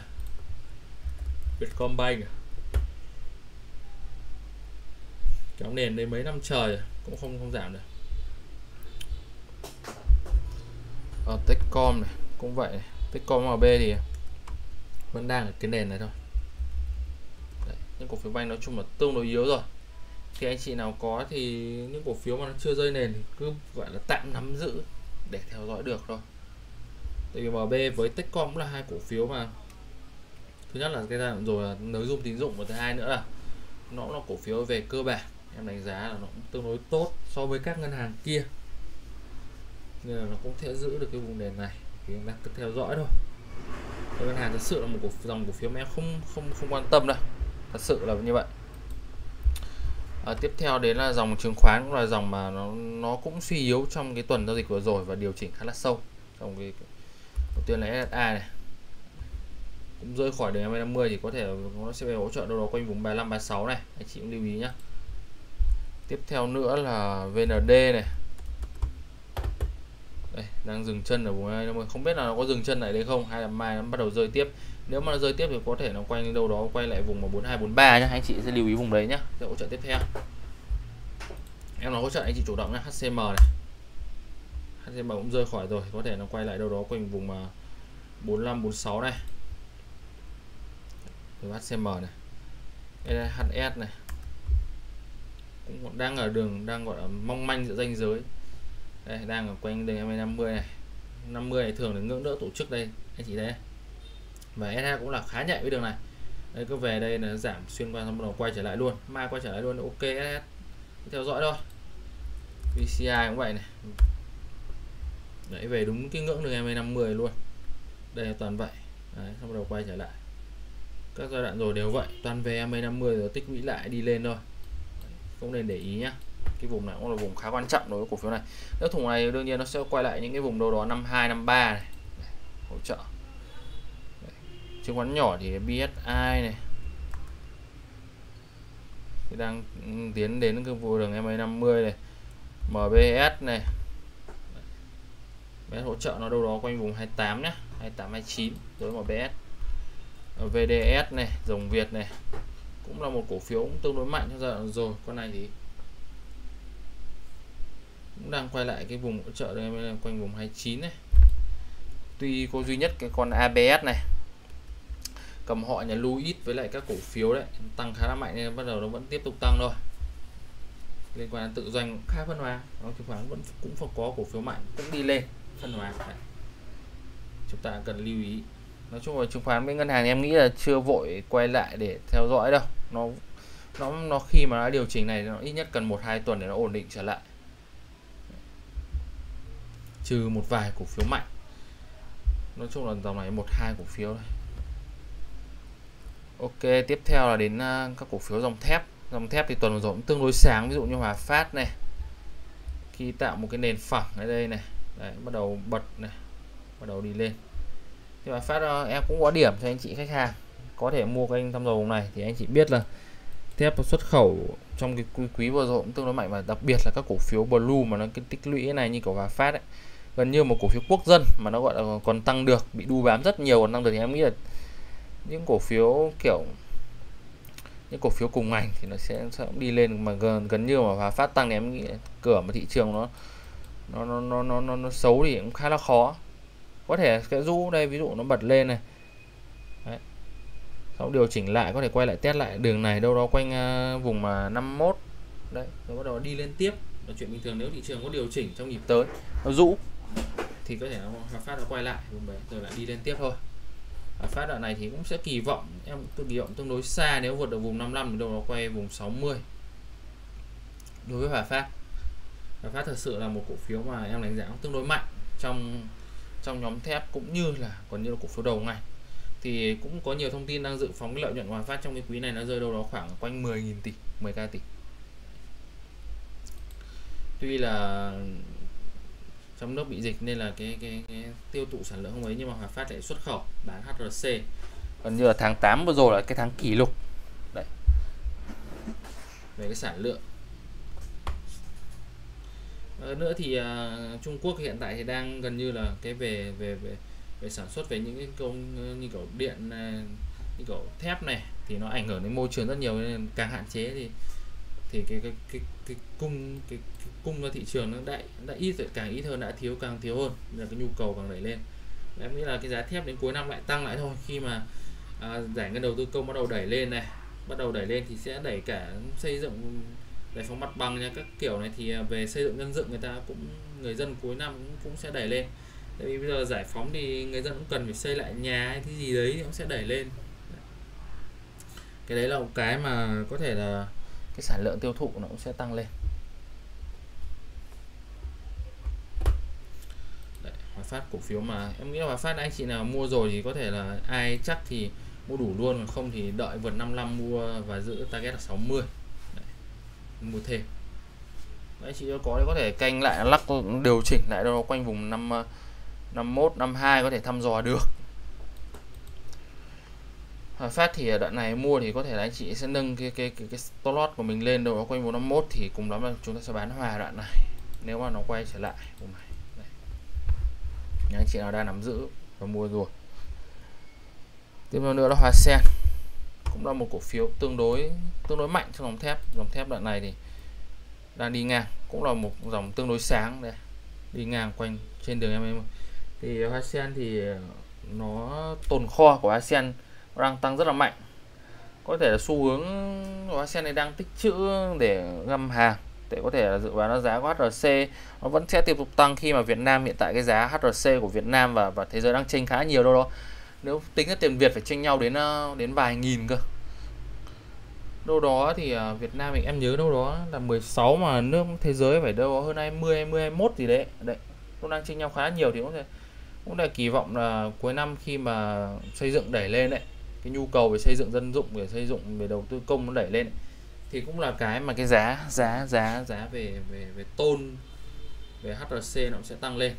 Vietcombank kéo à. nền đây mấy năm trời cũng không không giảm được. Ở Techcom này cũng vậy. Techcom MB thì vẫn đang ở cái nền này thôi. Đấy, những cổ phiếu banh nói chung là tương đối yếu rồi. Thì anh chị nào có thì những cổ phiếu mà nó chưa rơi nền thì cứ gọi là tạm nắm giữ để theo dõi được thôi tại vì MB với Techcom cũng là hai cổ phiếu mà. Thứ nhất là cái giai đoạn rồi là nới dung tín dụng và thứ hai nữa là nó là cổ phiếu về cơ bản. Em đánh giá là nó cũng tương đối tốt so với các ngân hàng kia. Nên là nó cũng sẽ giữ được cái vùng nền này. Thì em đang cứ theo dõi thôi. Cái ngân hàng thật sự là một cổ dòng cổ phiếu mà em không không không quan tâm đâu. Thật sự là như vậy. À, tiếp theo đến là dòng chứng khoán cũng là dòng mà nó nó cũng suy yếu trong cái tuần giao dịch vừa rồi và điều chỉnh khá là sâu. Trong cái đầu tiên là SSA này. Cũng rơi khỏi đường 50 thì có thể nó sẽ về hỗ trợ đâu đó quanh vùng 35 36 này. Anh chị cũng lưu ý nhé tiếp theo nữa là VND này. Đây, đang dừng chân ở vùng 50 không biết là nó có dừng chân lại đây không, hay là mai nó bắt đầu rơi tiếp. Nếu mà nó rơi tiếp thì có thể nó quanh đâu đó, quay lại vùng mà 4243 nhá. Anh chị sẽ lưu ý vùng đấy nhá. Để hỗ trợ tiếp theo. Em nói hỗ trợ anh chị chủ động nhá. HCM này. HCM cũng rơi khỏi rồi, có thể nó quay lại đâu đó quanh vùng mà 45 46 này. Từ HCM này HS này. Cũng đang ở đường, đang gọi là mong manh giữa danh giới. Đây, đang ở quanh đường 50 này. 50 này thường là ngưỡng đỡ tổ chức đây, anh chị đây và SH cũng là khá nhạy với đường này. Đây, cứ về đây là giảm xuyên qua, xong bắt đầu quay trở lại luôn. Mai quay trở lại luôn, ok SH theo dõi thôi. VCI cũng vậy này đấy về đúng cái ngưỡng đường 50 luôn. Đây là toàn vậy. Đấy, xong bắt đầu quay trở lại. Các giai đoạn rồi đều vậy toàn về MA50 rồi tích lũy lại đi lên thôi. Không nên để ý nhá. Cái vùng này cũng là vùng khá quan trọng đối với cổ phiếu này. Nếu thùng này đương nhiên nó sẽ quay lại những cái vùng đâu đó 52 53 này. Hỗ trợ. Chứng khoán nhỏ thì BSI này. Thì đang ừ, tiến đến cái vùng đường MA50 này. MBS này bé hỗ trợ nó đâu đó quanh vùng 28 nhé 28 29 đối với BS ờ, VDS này dòng Việt này, cũng là một cổ phiếu cũng tương đối mạnh trong giai đoạn rồi, con này thì cũng đang quay lại cái vùng hỗ trợ đây quanh vùng 29 này. Tuy có duy nhất cái con ABS này, cầm họ nhà Louis với lại các cổ phiếu đấy, tăng khá là mạnh nên bắt đầu nó vẫn tiếp tục tăng thôi. Liên quan đến tự doanh khá phân hóa, nó chứng khoán vẫn cũng phải có cổ phiếu mạnh, cũng đi lên phân hóa. Đấy. chúng ta cần lưu ý. Nói chung là chứng khoán với ngân hàng em nghĩ là chưa vội quay lại để theo dõi đâu. Nó nó nó khi mà nó điều chỉnh này nó ít nhất cần một, hai tuần để nó ổn định trở lại. Trừ một vài cổ phiếu mạnh. Nói chung là dòng này một, hai cổ phiếu thôi. Ok, tiếp theo là đến à, các cổ phiếu dòng thép. Dòng thép thì tuần vừa rồi cũng tương đối sáng. Ví dụ như Hòa Phát này khi tạo, một cái nền phẳng ở đây này. Đấy, bắt đầu bật này bắt đầu đi lên. Thì mà Phát em cũng có điểm cho anh chị khách hàng. Có thể mua kênh thăm dầu này thì anh chị biết là thép xuất khẩu trong cái quý, quý vừa rồi cũng tương đối mạnh và đặc biệt là các cổ phiếu blue mà nó cái tích lũy này như cổ Hòa Phát ấy gần như một cổ phiếu quốc dân mà nó gọi là còn tăng được bị đu bám rất nhiều còn tăng được thì em nghĩ là những cổ phiếu kiểu những cổ phiếu cùng ngành thì nó sẽ, sẽ đi lên mà gần gần như mà Hòa Phát tăng thì em nghĩ cửa mà thị trường nó nó nó nó nó, nó, nó xấu thì cũng khá là khó. Có thể cái rũ đây ví dụ nó bật lên này. Đấy. sau điều chỉnh lại có thể quay lại test lại. Đường này đâu đó quanh uh, vùng mà 51 đấy rồi bắt đầu đi lên tiếp. Là chuyện bình thường nếu thị trường có điều chỉnh trong nhịp tới nó rũ thì có thể nó Hòa Phát nó quay lại. Vùng đấy rồi lại đi lên tiếp thôi. Hòa Phát đoạn này thì cũng sẽ kỳ vọng em tôi kỳ vọng tương đối xa. Nếu vượt được vùng 55 thì đâu nó quay vùng 60 đối với Hòa Phát Hòa Phát thật sự là một cổ phiếu mà em đánh giá tương đối mạnh trong trong nhóm thép cũng như là còn như là cổ phiếu đầu ngành. Thì cũng có nhiều thông tin đang dự phóng cái lợi nhuận Hòa Phát trong cái quý này nó rơi đâu đó khoảng quanh 10.000 tỷ 10k tỷ. Tuy là trong nước bị dịch nên là cái, cái, cái tiêu thụ sản lượng không ấy nhưng mà Hòa Phát lại xuất khẩu bán HRC còn như là tháng 8 vừa rồi là cái tháng kỷ lục. Đấy. Về cái sản lượng Ờ, nữa thì uh, Trung Quốc hiện tại thì đang gần như là cái về về về về sản xuất về những cái công ờ, như kiểu điện à, như kiểu thép này thì nó ảnh hưởng đến môi trường rất nhiều nên càng hạn chế thì thì cái cái cái, cái cung cái, cái cung ra thị trường nó đã đã ít rồi càng ít hơn đã thiếu càng thiếu hơn. Là cái nhu cầu càng đẩy lên. Em nghĩ là cái giá thép đến cuối năm lại tăng lại thôi. Khi mà à, giải ngân đầu tư công bắt đầu đẩy lên này bắt đầu đẩy lên thì sẽ đẩy cả xây dựng giải phóng mặt bằng nha các kiểu này thì à, về xây dựng nhân dựng người ta cũng người dân cuối năm cũng, cũng sẽ đẩy lên. Tại vì bây giờ giải phóng thì người dân cũng cần phải xây lại nhà hay cái gì đấy thì cũng sẽ đẩy lên. Cái đấy là một cái mà có thể là cái sản lượng tiêu thụ nó cũng sẽ tăng lên. Hòa phát cổ phiếu mà em nghĩ là Hòa Phát anh chị nào mua rồi thì có thể là ai chắc thì mua đủ luôn còn không thì đợi vượt 55 mua và giữ target là 60 mươi mua thêm anh chị có có thể canh lại lắc điều chỉnh lại đâu quanh vùng 5 51 52 có thể thăm dò được. Hòa Phát thì ở đoạn này mua thì có thể là anh chị sẽ nâng cái cái cái, cái stop loss của mình lên đâu đó quanh 151 thì cùng lắm là chúng ta sẽ bán hòa đoạn này. Nếu mà nó quay trở lại vùng này. Đây. Những anh chị nào đang nắm giữ và mua rồi. Tiếp theo nữa là hòa Sen cũng là một cổ phiếu tương đối tương đối mạnh trong dòng thép. Dòng thép đoạn này thì đang đi ngang, cũng là một dòng tương đối sáng đây, đi ngang quanh trên đường em thì ASEAN thì ờ, nó tồn kho của ASEAN đang tăng rất là mạnh. Có thể là xu hướng của ASEAN này đang tích trữ để găm hàng, để có thể là dự báo nó giá của HRC nó vẫn sẽ tiếp tục tăng khi mà Việt Nam hiện tại cái giá HRC của Việt Nam và và thế giới đang chênh khá nhiều đâu đó nếu tính cái tiền Việt phải tranh nhau đến ờ, đến vài nghìn cơ. Đâu đó thì ờ, Việt Nam mình, em nhớ đâu đó là 16 mà nước thế giới phải đâu hơn 20 20 21 gì đấy. Đấy, cũng đang tranh nhau khá nhiều thì cũng thể cũng là kỳ vọng là cuối năm khi mà xây dựng đẩy lên đấy, cái nhu cầu về xây dựng dân dụng, về xây dựng, về đầu tư công nó đẩy lên thì cũng là cái mà cái giá giá giá giá về về về tôn, về HRC nó sẽ tăng lên.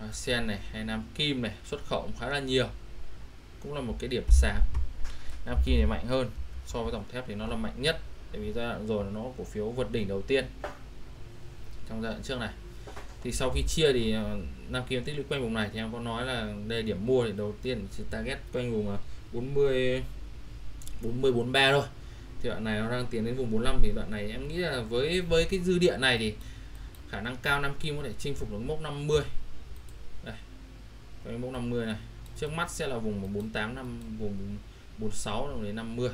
À, sen này hay Nam Kim này, xuất khẩu cũng khá là nhiều. Cũng là một cái điểm sáng. Nam Kim này mạnh hơn so với dòng thép thì nó là mạnh nhất. Tại vì giai đoạn rồi nó cổ phiếu vượt đỉnh đầu tiên trong giai đoạn trước này. Thì sau khi chia thì à, Nam Kim tích lũy quanh vùng này thì em có nói là đây điểm mua thì đầu tiên thì target quanh vùng 40 40 43 thôi. Thì đoạn này nó đang tiến đến vùng 45 thì đoạn này em nghĩ là với với cái dư địa này thì khả năng cao Nam Kim có thể chinh phục được mốc 50 cái mốc 50 này. Trước mắt sẽ là vùng 48 năm, vùng 46 đến 50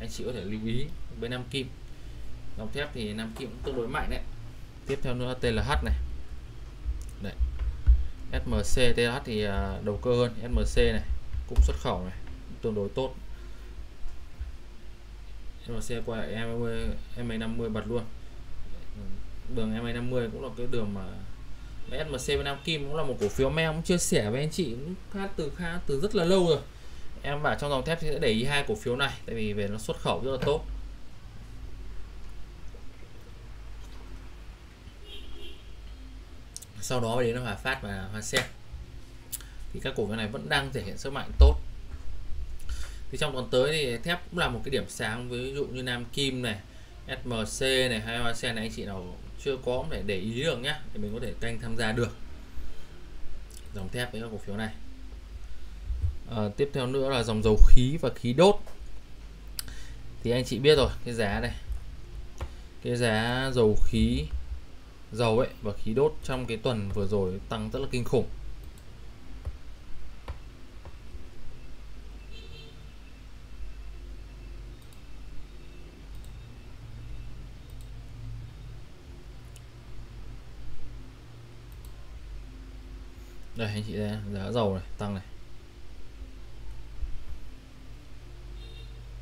anh chị có thể lưu ý bên Nam Kim. Dòng thép thì Nam Kim cũng tương đối mạnh đấy. Tiếp theo nữa TLH này. Đấy. SMC TLH thì à, đầu cơ hơn. SMC này cũng xuất khẩu này tương đối tốt. SMC qua em MA50 bật luôn. Đường em 50 cũng là cái đường mà SMC Việt Nam Kim cũng là một cổ phiếu mà em cũng chia sẻ với anh chị cũng khá từ khá, từ rất là lâu rồi. Em bảo trong dòng thép thì sẽ để ý hai cổ phiếu này, tại vì về nó xuất khẩu rất là tốt. Sau đó đến là Hòa Phát và Hoa Sen. Thì các cổ phiếu này vẫn đang thể hiện sức mạnh tốt. Thì trong tuần tới thì thép cũng là một cái điểm sáng, ví dụ như Nam Kim này SMC này, hay Hoa Sen này, anh chị nào chưa có để để ý được nhá thì mình có thể canh tham gia được. Dòng thép với các cổ phiếu này. À, tiếp theo nữa là dòng dầu khí và khí đốt. Thì anh chị biết rồi cái giá này cái giá dầu khí dầu ấy và khí đốt trong cái tuần vừa rồi tăng rất là kinh khủng đây anh chị đây giá dầu này tăng này.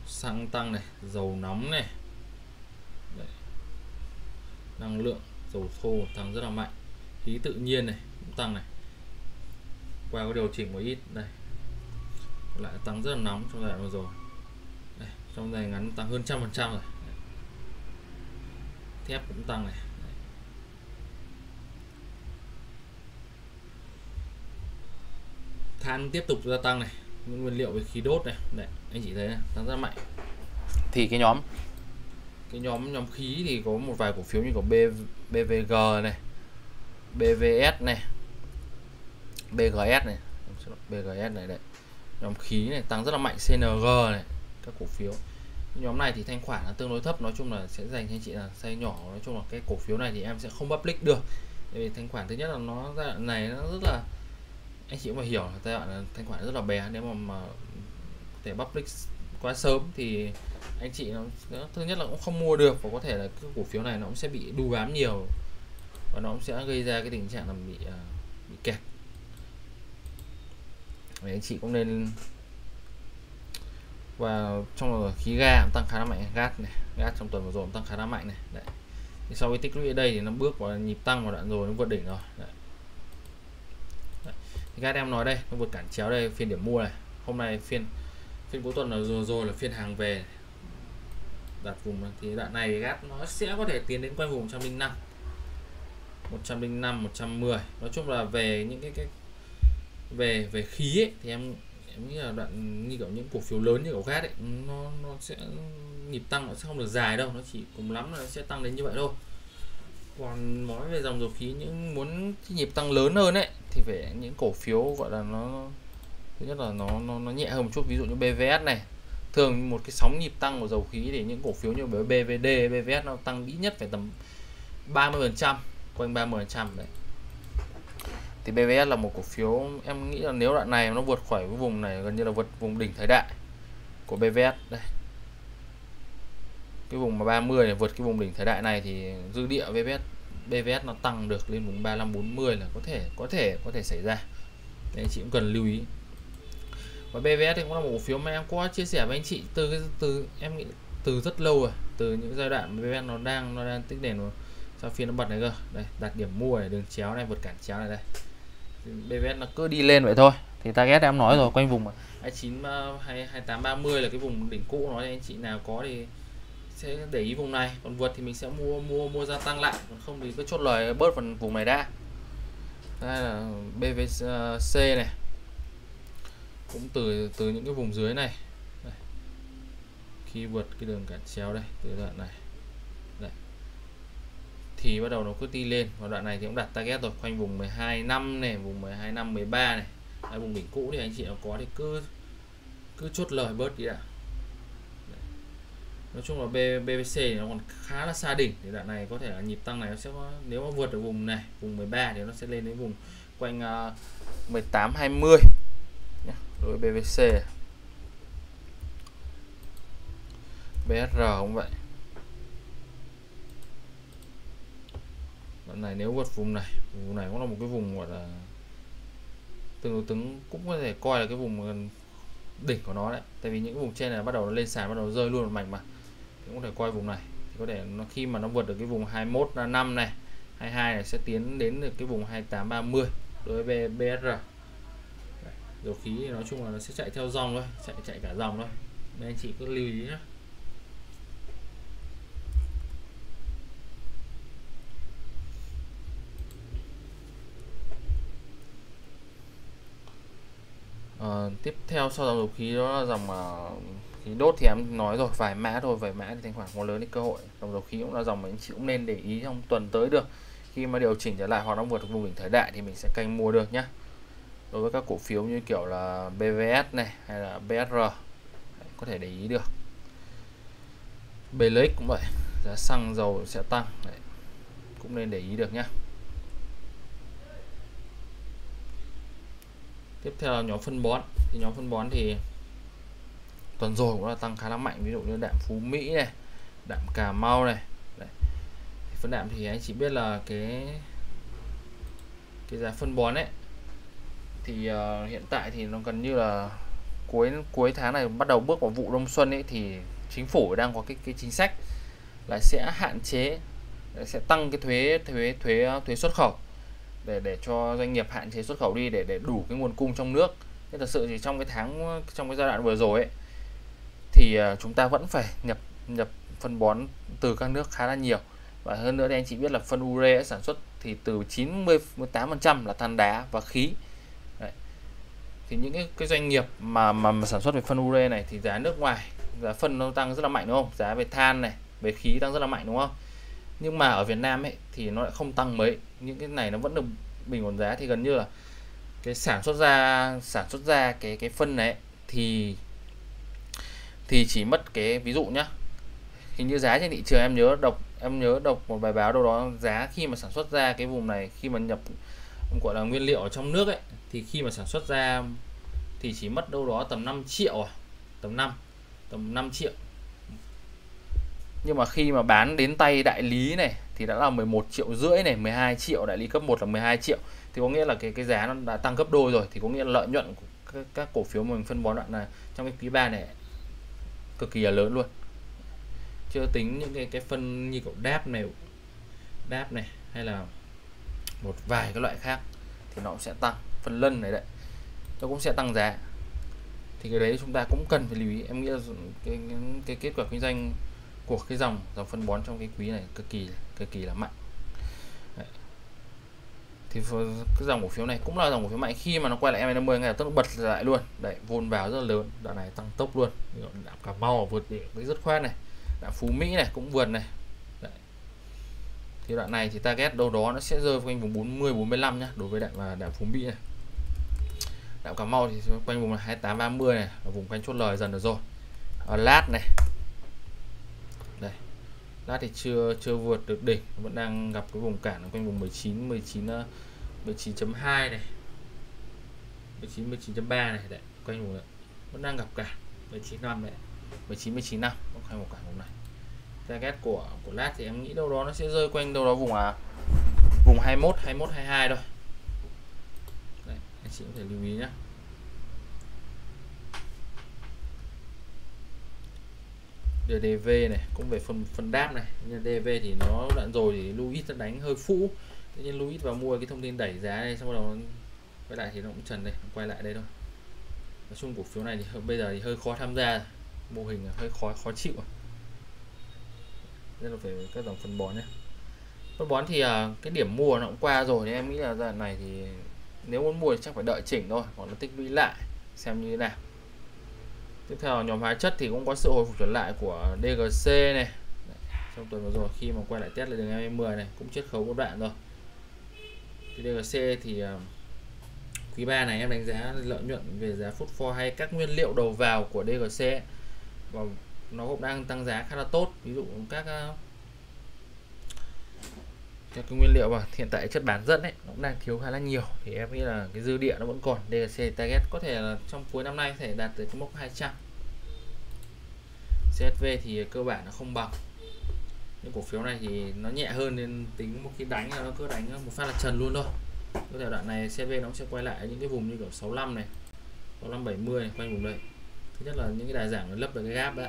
Xăng tăng này dầu nóng này. Đấy. năng lượng dầu thô tăng rất là mạnh. Khí tự nhiên này cũng tăng này. Qua có điều chỉnh một ít đây. Lại tăng rất là nóng trong giai đoạn vừa rồi. Đây, trong giai ngắn tăng hơn trăm phần trăm rồi. Thép cũng tăng này. Than tiếp tục gia tăng này những nguyên liệu về khí đốt này đấy anh chị thấy tăng rất mạnh. Thì cái nhóm? Cái nhóm nhóm khí thì có một vài cổ phiếu như của B, BVG này BVS này BGS này BGS này đấy. Nhóm khí này tăng rất là mạnh CNG này các cổ phiếu. Nhóm này thì thanh khoản là tương đối thấp nói chung là sẽ dành cho anh chị là size nhỏ nói chung là cái cổ phiếu này thì em sẽ không public được. Vì thanh khoản thứ nhất là nó này nó rất là anh chị cũng phải hiểu là giai đoạn thanh khoản rất là bé nếu mà, mà thể public quá sớm thì anh chị nó, thứ nhất là cũng không mua được và có thể là cái cổ phiếu này nó cũng sẽ bị đu bám nhiều và nó cũng sẽ gây ra cái tình trạng là bị uh, bị kẹt Vậy anh chị cũng nên và trong khí ga cũng tăng khá là mạnh gas này gas trong tuần vừa rồi cũng tăng khá là mạnh này Đấy. thì sau khi tích lũy ở đây thì nó bước vào nhịp tăng vào đoạn rồi nó vượt đỉnh rồi Đấy. Thì các em nói đây nó vượt cản chéo đây phiên điểm mua này. Hôm nay phiên phiên cuối tuần là rồi rồi là phiên hàng về. Đặt vùng thì đoạn này gác nó sẽ có thể tiến đến quanh vùng 105 105 110 nói chung là về những cái cái về về khí ấy, thì em em nghĩ là đoạn như kiểu những cổ phiếu lớn như kiểu gas ấy nó nó sẽ nhịp tăng nó sẽ không được dài đâu nó chỉ cùng lắm là nó sẽ tăng đến như vậy thôi còn nói về dòng dầu khí những muốn cái nhịp tăng lớn hơn ấy thì phải những cổ phiếu gọi là nó thứ nhất là nó nó, nó nhẹ hơn một chút. Ví dụ như BVS này thường một cái sóng nhịp tăng của dầu khí thì những cổ phiếu như BVD, BVS nó tăng ít nhất phải tầm 30 phần trăm quanh 30 phần trăm đấy. Thì BVS là một cổ phiếu em nghĩ là nếu đoạn này nó vượt khỏi cái vùng này gần như là vượt vùng đỉnh thời đại của BVS đây cái vùng mà 30 này vượt cái vùng đỉnh thời đại này thì dư địa BVS BVS nó tăng được lên vùng 35 40 là có thể có thể có thể xảy ra. Nên chị cũng cần lưu ý. Và BVS thì cũng là một cổ phiếu mà em có chia sẻ với anh chị từ từ em nghĩ từ rất lâu rồi từ những giai đoạn BVS nó đang nó đang tích đèn sau phiên nó bật này cơ. Đây đặt điểm mua này đường chéo này vượt cản chéo này đây. BVS nó cứ đi lên vậy thôi thì target em nói rồi quanh vùng 29 28 30 là cái vùng đỉnh cũ nó, anh chị nào có thì sẽ để ý vùng này. Còn vượt thì mình sẽ mua mua mua gia tăng lại. Còn không thì cứ chốt lời bớt phần vùng này đã. Đây là BVC à, này. Cũng từ từ những cái vùng dưới này. Đây. khi vượt cái đường cản chéo đây từ đoạn này. Đây. thì bắt đầu nó cứ đi lên. Và đoạn này thì cũng đặt target rồi. Quanh vùng 12 năm này vùng 12 năm 13 này. Đấy, vùng đỉnh cũ thì anh chị nào có thì cứ cứ chốt lời bớt đi đã nói chung là B, BBC nó còn khá là xa đỉnh. Thì đoạn này có thể là nhịp tăng này nó sẽ có, nếu mà vượt được vùng này vùng 13 thì nó sẽ lên đến vùng quanh uh, 18 20 đối với BBC BSR cũng vậy. Đoạn này nếu vượt vùng này vùng này cũng là một cái vùng gọi là tương đối tướng cũng có thể coi là cái vùng đỉnh của nó đấy. Tại vì những cái vùng trên này bắt đầu nó lên sàn bắt đầu rơi luôn một mảnh mà cũng có thể coi vùng này. Thì có thể nó khi mà nó vượt được cái vùng 21 là 5 này 22 này sẽ tiến đến được cái vùng 28 30 đối với BSR dầu khí thì nói chung là nó sẽ chạy theo dòng thôi chạy chạy cả dòng thôi. Nên anh chị cứ lưu ý nhé à, ờ, tiếp theo sau dòng dầu khí đó là dòng uh, khí đốt thì em nói rồi, vài mã thôi, vài mã thì thanh khoản có lớn cái cơ hội. Dòng dầu khí cũng là dòng mà anh chị cũng nên để ý trong tuần tới được. Khi mà điều chỉnh trở lại hoặc nó vượt vùng đỉnh thời đại thì mình sẽ canh mua được nhé đối với các cổ phiếu như kiểu là BVS này, hay là BSR có thể để ý được. BLX cũng vậy, giá xăng dầu sẽ tăng, Đấy. cũng nên để ý được nhé tiếp theo là nhóm phân bón. Thì nhóm phân bón thì tuần rồi cũng là tăng khá là mạnh ví dụ như đạm Phú Mỹ này đạm Cà Mau này Đấy. Phân đạm thì anh chỉ biết là cái cái giá phân bón ấy thì uh, hiện tại thì nó gần như là cuối cuối tháng này bắt đầu bước vào vụ đông xuân ấy thì chính phủ đang có cái cái chính sách là sẽ hạn chế sẽ tăng cái thuế thuế thuế thuế xuất khẩu để để cho doanh nghiệp hạn chế xuất khẩu đi để để đủ cái nguồn cung trong nước. Thế thật sự thì trong cái tháng trong cái giai đoạn vừa rồi ấy thì à, chúng ta vẫn phải nhập nhập phân bón từ các nước khá là nhiều. Và hơn nữa thì anh chị biết là phân ure sản xuất thì từ 90 18% là than đá và khí. Thì những cái, cái doanh nghiệp mà, mà mà sản xuất về phân ure này thì giá nước ngoài giá phân nó tăng rất là mạnh đúng không? Giá về than này về khí tăng rất là mạnh đúng không? Nhưng mà ở Việt Nam ấy thì nó lại không tăng mấy. Những cái này nó vẫn được bình ổn giá. Thì gần như là cái sản xuất ra sản xuất ra cái cái phân này thì thì chỉ mất cái ví dụ nhá hình như giá trên thị trường em nhớ đọc em nhớ đọc một bài báo đâu đó giá khi mà sản xuất ra cái vùng này khi mà nhập gọi là nguyên liệu ở trong nước ấy thì khi mà sản xuất ra thì chỉ mất đâu đó tầm 5 triệu à tầm 5 tầm 5 triệu. Nhưng mà khi mà bán đến tay đại lý này thì đã là 11 triệu rưỡi này 12 triệu đại lý cấp 1 là 12 triệu. Thì có nghĩa là cái cái giá nó đã tăng gấp đôi rồi thì có nghĩa là lợi nhuận của các, các cổ phiếu mà mình phân bón đoạn này trong cái quý 3 này cực kỳ là lớn luôn. Chưa tính những cái cái phân như kiểu đáp này đáp này hay là một vài cái loại khác thì nó cũng sẽ tăng phần lân này đấy nó cũng sẽ tăng giá. Thì cái đấy chúng ta cũng cần phải lưu ý. Em nghĩ là cái, cái, kết quả kinh doanh của cái dòng dòng phân bón trong cái quý này cực kỳ cực kỳ là mạnh thì cái dòng cổ phiếu này cũng là dòng cổ phiếu mạnh. Khi mà nó quay lại em 50 ngày tức nó bật lại luôn. Đấy vôn vào rất là lớn. Đoạn này tăng tốc luôn. Đạm cà mau vượt cái rất khoát này. Đạm phú mỹ này cũng vượt này. Đấy. thì đoạn này thì target đâu đó nó sẽ rơi quanh vùng 40 45 nhá, đối với đạm và đạm phú mỹ này. Đạm cà mau thì quanh vùng 28 30 này ở vùng quanh chốt lời dần được rồi. Ở lát này lát thì chưa chưa vượt được đỉnh vẫn đang gặp cái vùng cản ở quanh vùng 19 19 19.2 này. 19 19.3 này đấy quanh vùng này. vẫn đang gặp cản 19 năm này. 19 19 năm không hay một cản vùng này. Target của của lát thì em nghĩ đâu đó nó sẽ rơi quanh đâu đó vùng à vùng 21 21 22 thôi. Đấy, anh chị có thể lưu ý nhé DDV này cũng về phần phần đáp này. Nhưng DV thì nó đoạn rồi thì Louis đã đánh hơi phũ. Tự nhiên Louis vào mua cái thông tin đẩy giá này xong rồi quay lại thì nó cũng trần đây quay lại đây thôi. Nói chung cổ phiếu này thì bây giờ thì hơi khó tham gia. Mô hình hơi khó khó chịu. Nên là phải các dòng phân bón nhé. Phân bón thì à, cái điểm mua nó cũng qua rồi nên em nghĩ là giai đoạn này thì nếu muốn mua thì chắc phải đợi chỉnh thôi. Còn nó tích lũy lại xem như thế nào tiếp theo nhóm hóa chất thì cũng có sự hồi phục trở lại của DGC này. Trong tuần vừa rồi khi mà quay lại test lại đường EM10 này, cũng chết khấu một đoạn rồi. Thì DGC thì à, quý 3 này em đánh giá lợi nhuận về giá food for hay các nguyên liệu đầu vào của DGC và nó cũng đang tăng giá khá là tốt. Ví dụ các à, cho cái nguyên liệu và hiện tại chất bán dẫn ấy, nó cũng đang thiếu khá là nhiều. Thì em nghĩ là cái dư địa nó vẫn còn DGC target có thể là trong cuối năm nay có thể đạt tới cái mốc 200 CSV thì cơ bản nó không bằng. Những cổ phiếu này thì nó nhẹ hơn nên tính một khi đánh là nó cứ đánh một phát là trần luôn thôi. Có thể đoạn này CSV nó sẽ quay lại những cái vùng như kiểu 65 này 65 70 này quanh vùng đây thứ nhất là những cái đà giảm nó lấp được cái gap đấy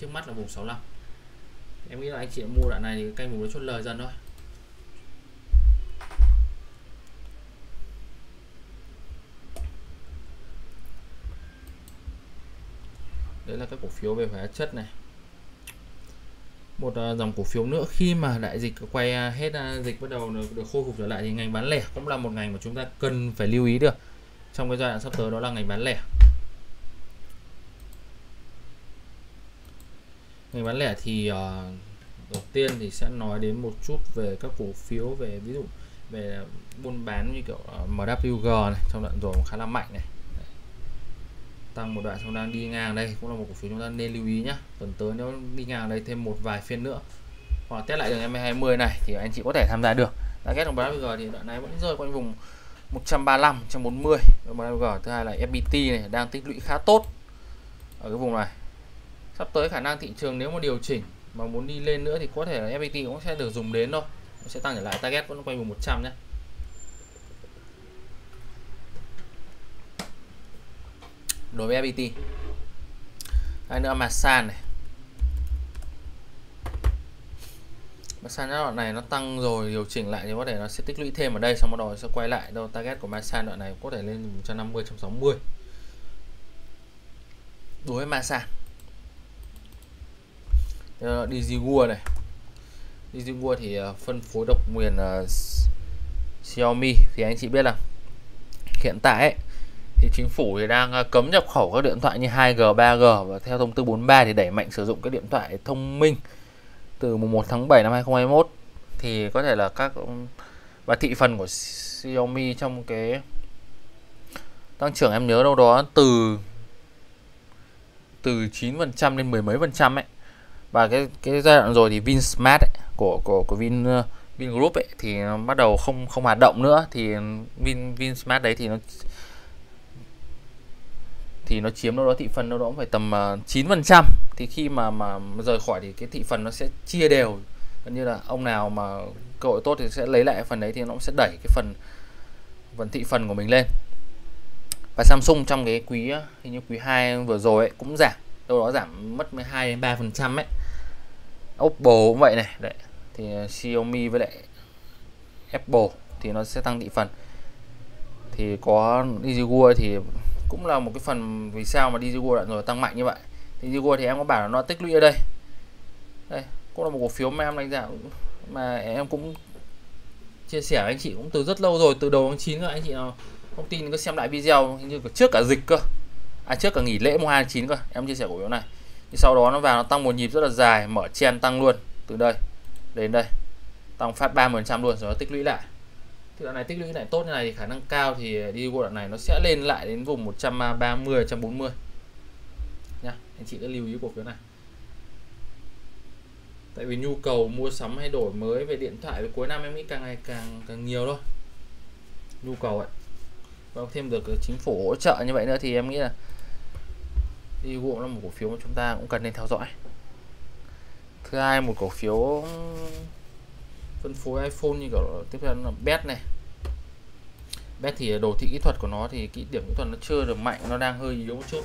trước mắt là vùng 65 em nghĩ là anh chị mua đoạn này thì canh vùng nó chốt lời dần thôi. Đấy là các cổ phiếu về hóa chất này. Một uh, dòng cổ phiếu nữa khi mà đại dịch quay uh, hết uh, dịch bắt đầu được, được khôi phục trở lại thì ngành bán lẻ cũng là một ngành mà chúng ta cần phải lưu ý được trong cái giai đoạn sắp tới đó là ngành bán lẻ. Ngành bán lẻ thì uh, đầu tiên thì sẽ nói đến một chút về các cổ phiếu về ví dụ về buôn bán như kiểu uh, MWG này trong đoạn rồi khá là mạnh này tăng một đoạn xong đang đi ngang đây, cũng là một cổ phiếu chúng ta nên lưu ý nhé tuần tới nếu đi ngang đây thêm một vài phiên nữa, hoặc test lại đường em 20 này thì anh chị có thể tham gia được. Target đồng BWG thì đoạn này vẫn rơi quanh vùng 135 140 BWG thứ hai là FPT này, đang tích lũy khá tốt ở cái vùng này. Sắp tới khả năng thị trường nếu mà điều chỉnh mà muốn đi lên nữa thì có thể là FPT cũng sẽ được dùng đến thôi sẽ tăng trở lại. Target vẫn quanh vùng 100 nhé đối với FPT hai nữa mà sàn này. Masan đoạn này nó tăng rồi điều chỉnh lại thì có thể nó sẽ tích lũy thêm ở đây xong bắt đầu sẽ quay lại. Đâu target của Masan đoạn này có thể lên 150 160 đối với Masan. Ờ, Digigua này. Digigua thì ờ, phân phối độc quyền uh, Xiaomi. Thì anh chị biết là hiện tại ấy, thì chính phủ thì đang à, cấm nhập khẩu các điện thoại như 2G, 3G và theo thông tư 43 thì đẩy mạnh sử dụng các điện thoại thông minh từ mùng 1 tháng 7 năm 2021 thì có thể là các ừ, và thị phần của Xiaomi trong cái tăng trưởng em nhớ đâu đó từ từ 9% lên mười mấy phần trăm ấy. Và cái cái giai đoạn rồi thì Vinsmart ấy, của của của Vin Vingroup ấy thì nó bắt đầu không không hoạt động nữa. Thì Vin Vinsmart đấy thì nó thì nó chiếm đâu đó thị phần đâu đó phải tầm à, chín phần trăm. Thì khi mà mà rời khỏi thì cái thị phần nó sẽ chia đều. Như là ông nào mà cơ hội tốt thì sẽ lấy lại phần đấy thì nó cũng sẽ đẩy cái phần phần thị phần của mình lên. Và Samsung trong cái quý hình như quý 2 vừa rồi ấy, cũng giảm đâu đó giảm mất 12 đến 3 phần trăm ấy. Oppo cũng vậy này đấy. Thì à, Xiaomi với lại Apple thì nó sẽ tăng thị phần. Thì có DigiWorld thì cũng là một cái phần vì sao mà DigiWorld đoạn rồi tăng mạnh như vậy. Thì Google thì em có bảo là nó tích lũy ở đây. Đây, cũng là một cổ phiếu mà em đánh giá mà em cũng chia sẻ với anh chị cũng từ rất lâu rồi, từ đầu tháng 9 rồi, anh chị nào không tin cứ xem lại video như trước cả dịch cơ. À trước cả nghỉ lễ mùng 2 tháng 9 cơ, em chia sẻ cổ phiếu này. Thì sau đó nó vào nó tăng một nhịp rất là dài, mở chen tăng luôn từ đây đến đây. Tăng phát 30% luôn rồi nó tích lũy lại thì đoạn này, tích lũy này tốt như này thì khả năng cao thì đi qua đoạn này nó sẽ lên lại đến vùng 130 140 nha, anh chị cứ lưu ý cổ phiếu này. Tại vì nhu cầu mua sắm hay đổi mới về điện thoại về cuối năm em nghĩ càng ngày càng càng nhiều thôi. Nhu cầu ấy và vâng, thêm được chính phủ hỗ trợ như vậy nữa thì em nghĩ là đi cũng là một cổ phiếu mà chúng ta cũng cần nên theo dõi. Thứ hai, một cổ phiếu phân phối iPhone như kiểu tiếp theo là bet này. Bet thì đồ thị kỹ thuật của nó thì kỹ điểm kỹ thuật nó chưa được mạnh, nó đang hơi yếu một chút.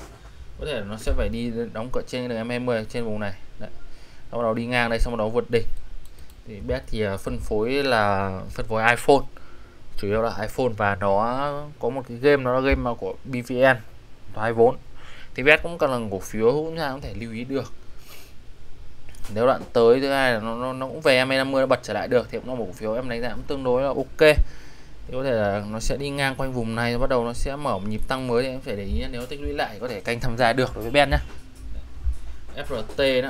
Có thể nó sẽ phải đi đóng cửa trên đường M20 trên vùng này. Đấy. nó bắt đầu đi ngang đây xong đó vượt đỉnh. Thì bet thì à, phân phối là phân phối iPhone. Chủ yếu là iPhone và nó có một cái game, nó là game của BVN thoái vốn. Thì bet cũng cần là cổ phiếu, cũng là có thể lưu ý được nếu đoạn tới thứ hai là nó, nó, nó cũng về em 50 nó bật trở lại được thì cũng là một cổ phiếu em đánh giá cũng tương đối là ok. Thì có thể là nó sẽ đi ngang quanh vùng này bắt đầu nó sẽ mở một nhịp tăng mới thì em phải để ý nhé nếu tích lũy lại có thể canh tham gia được đối với Ben nhá. FRT đó.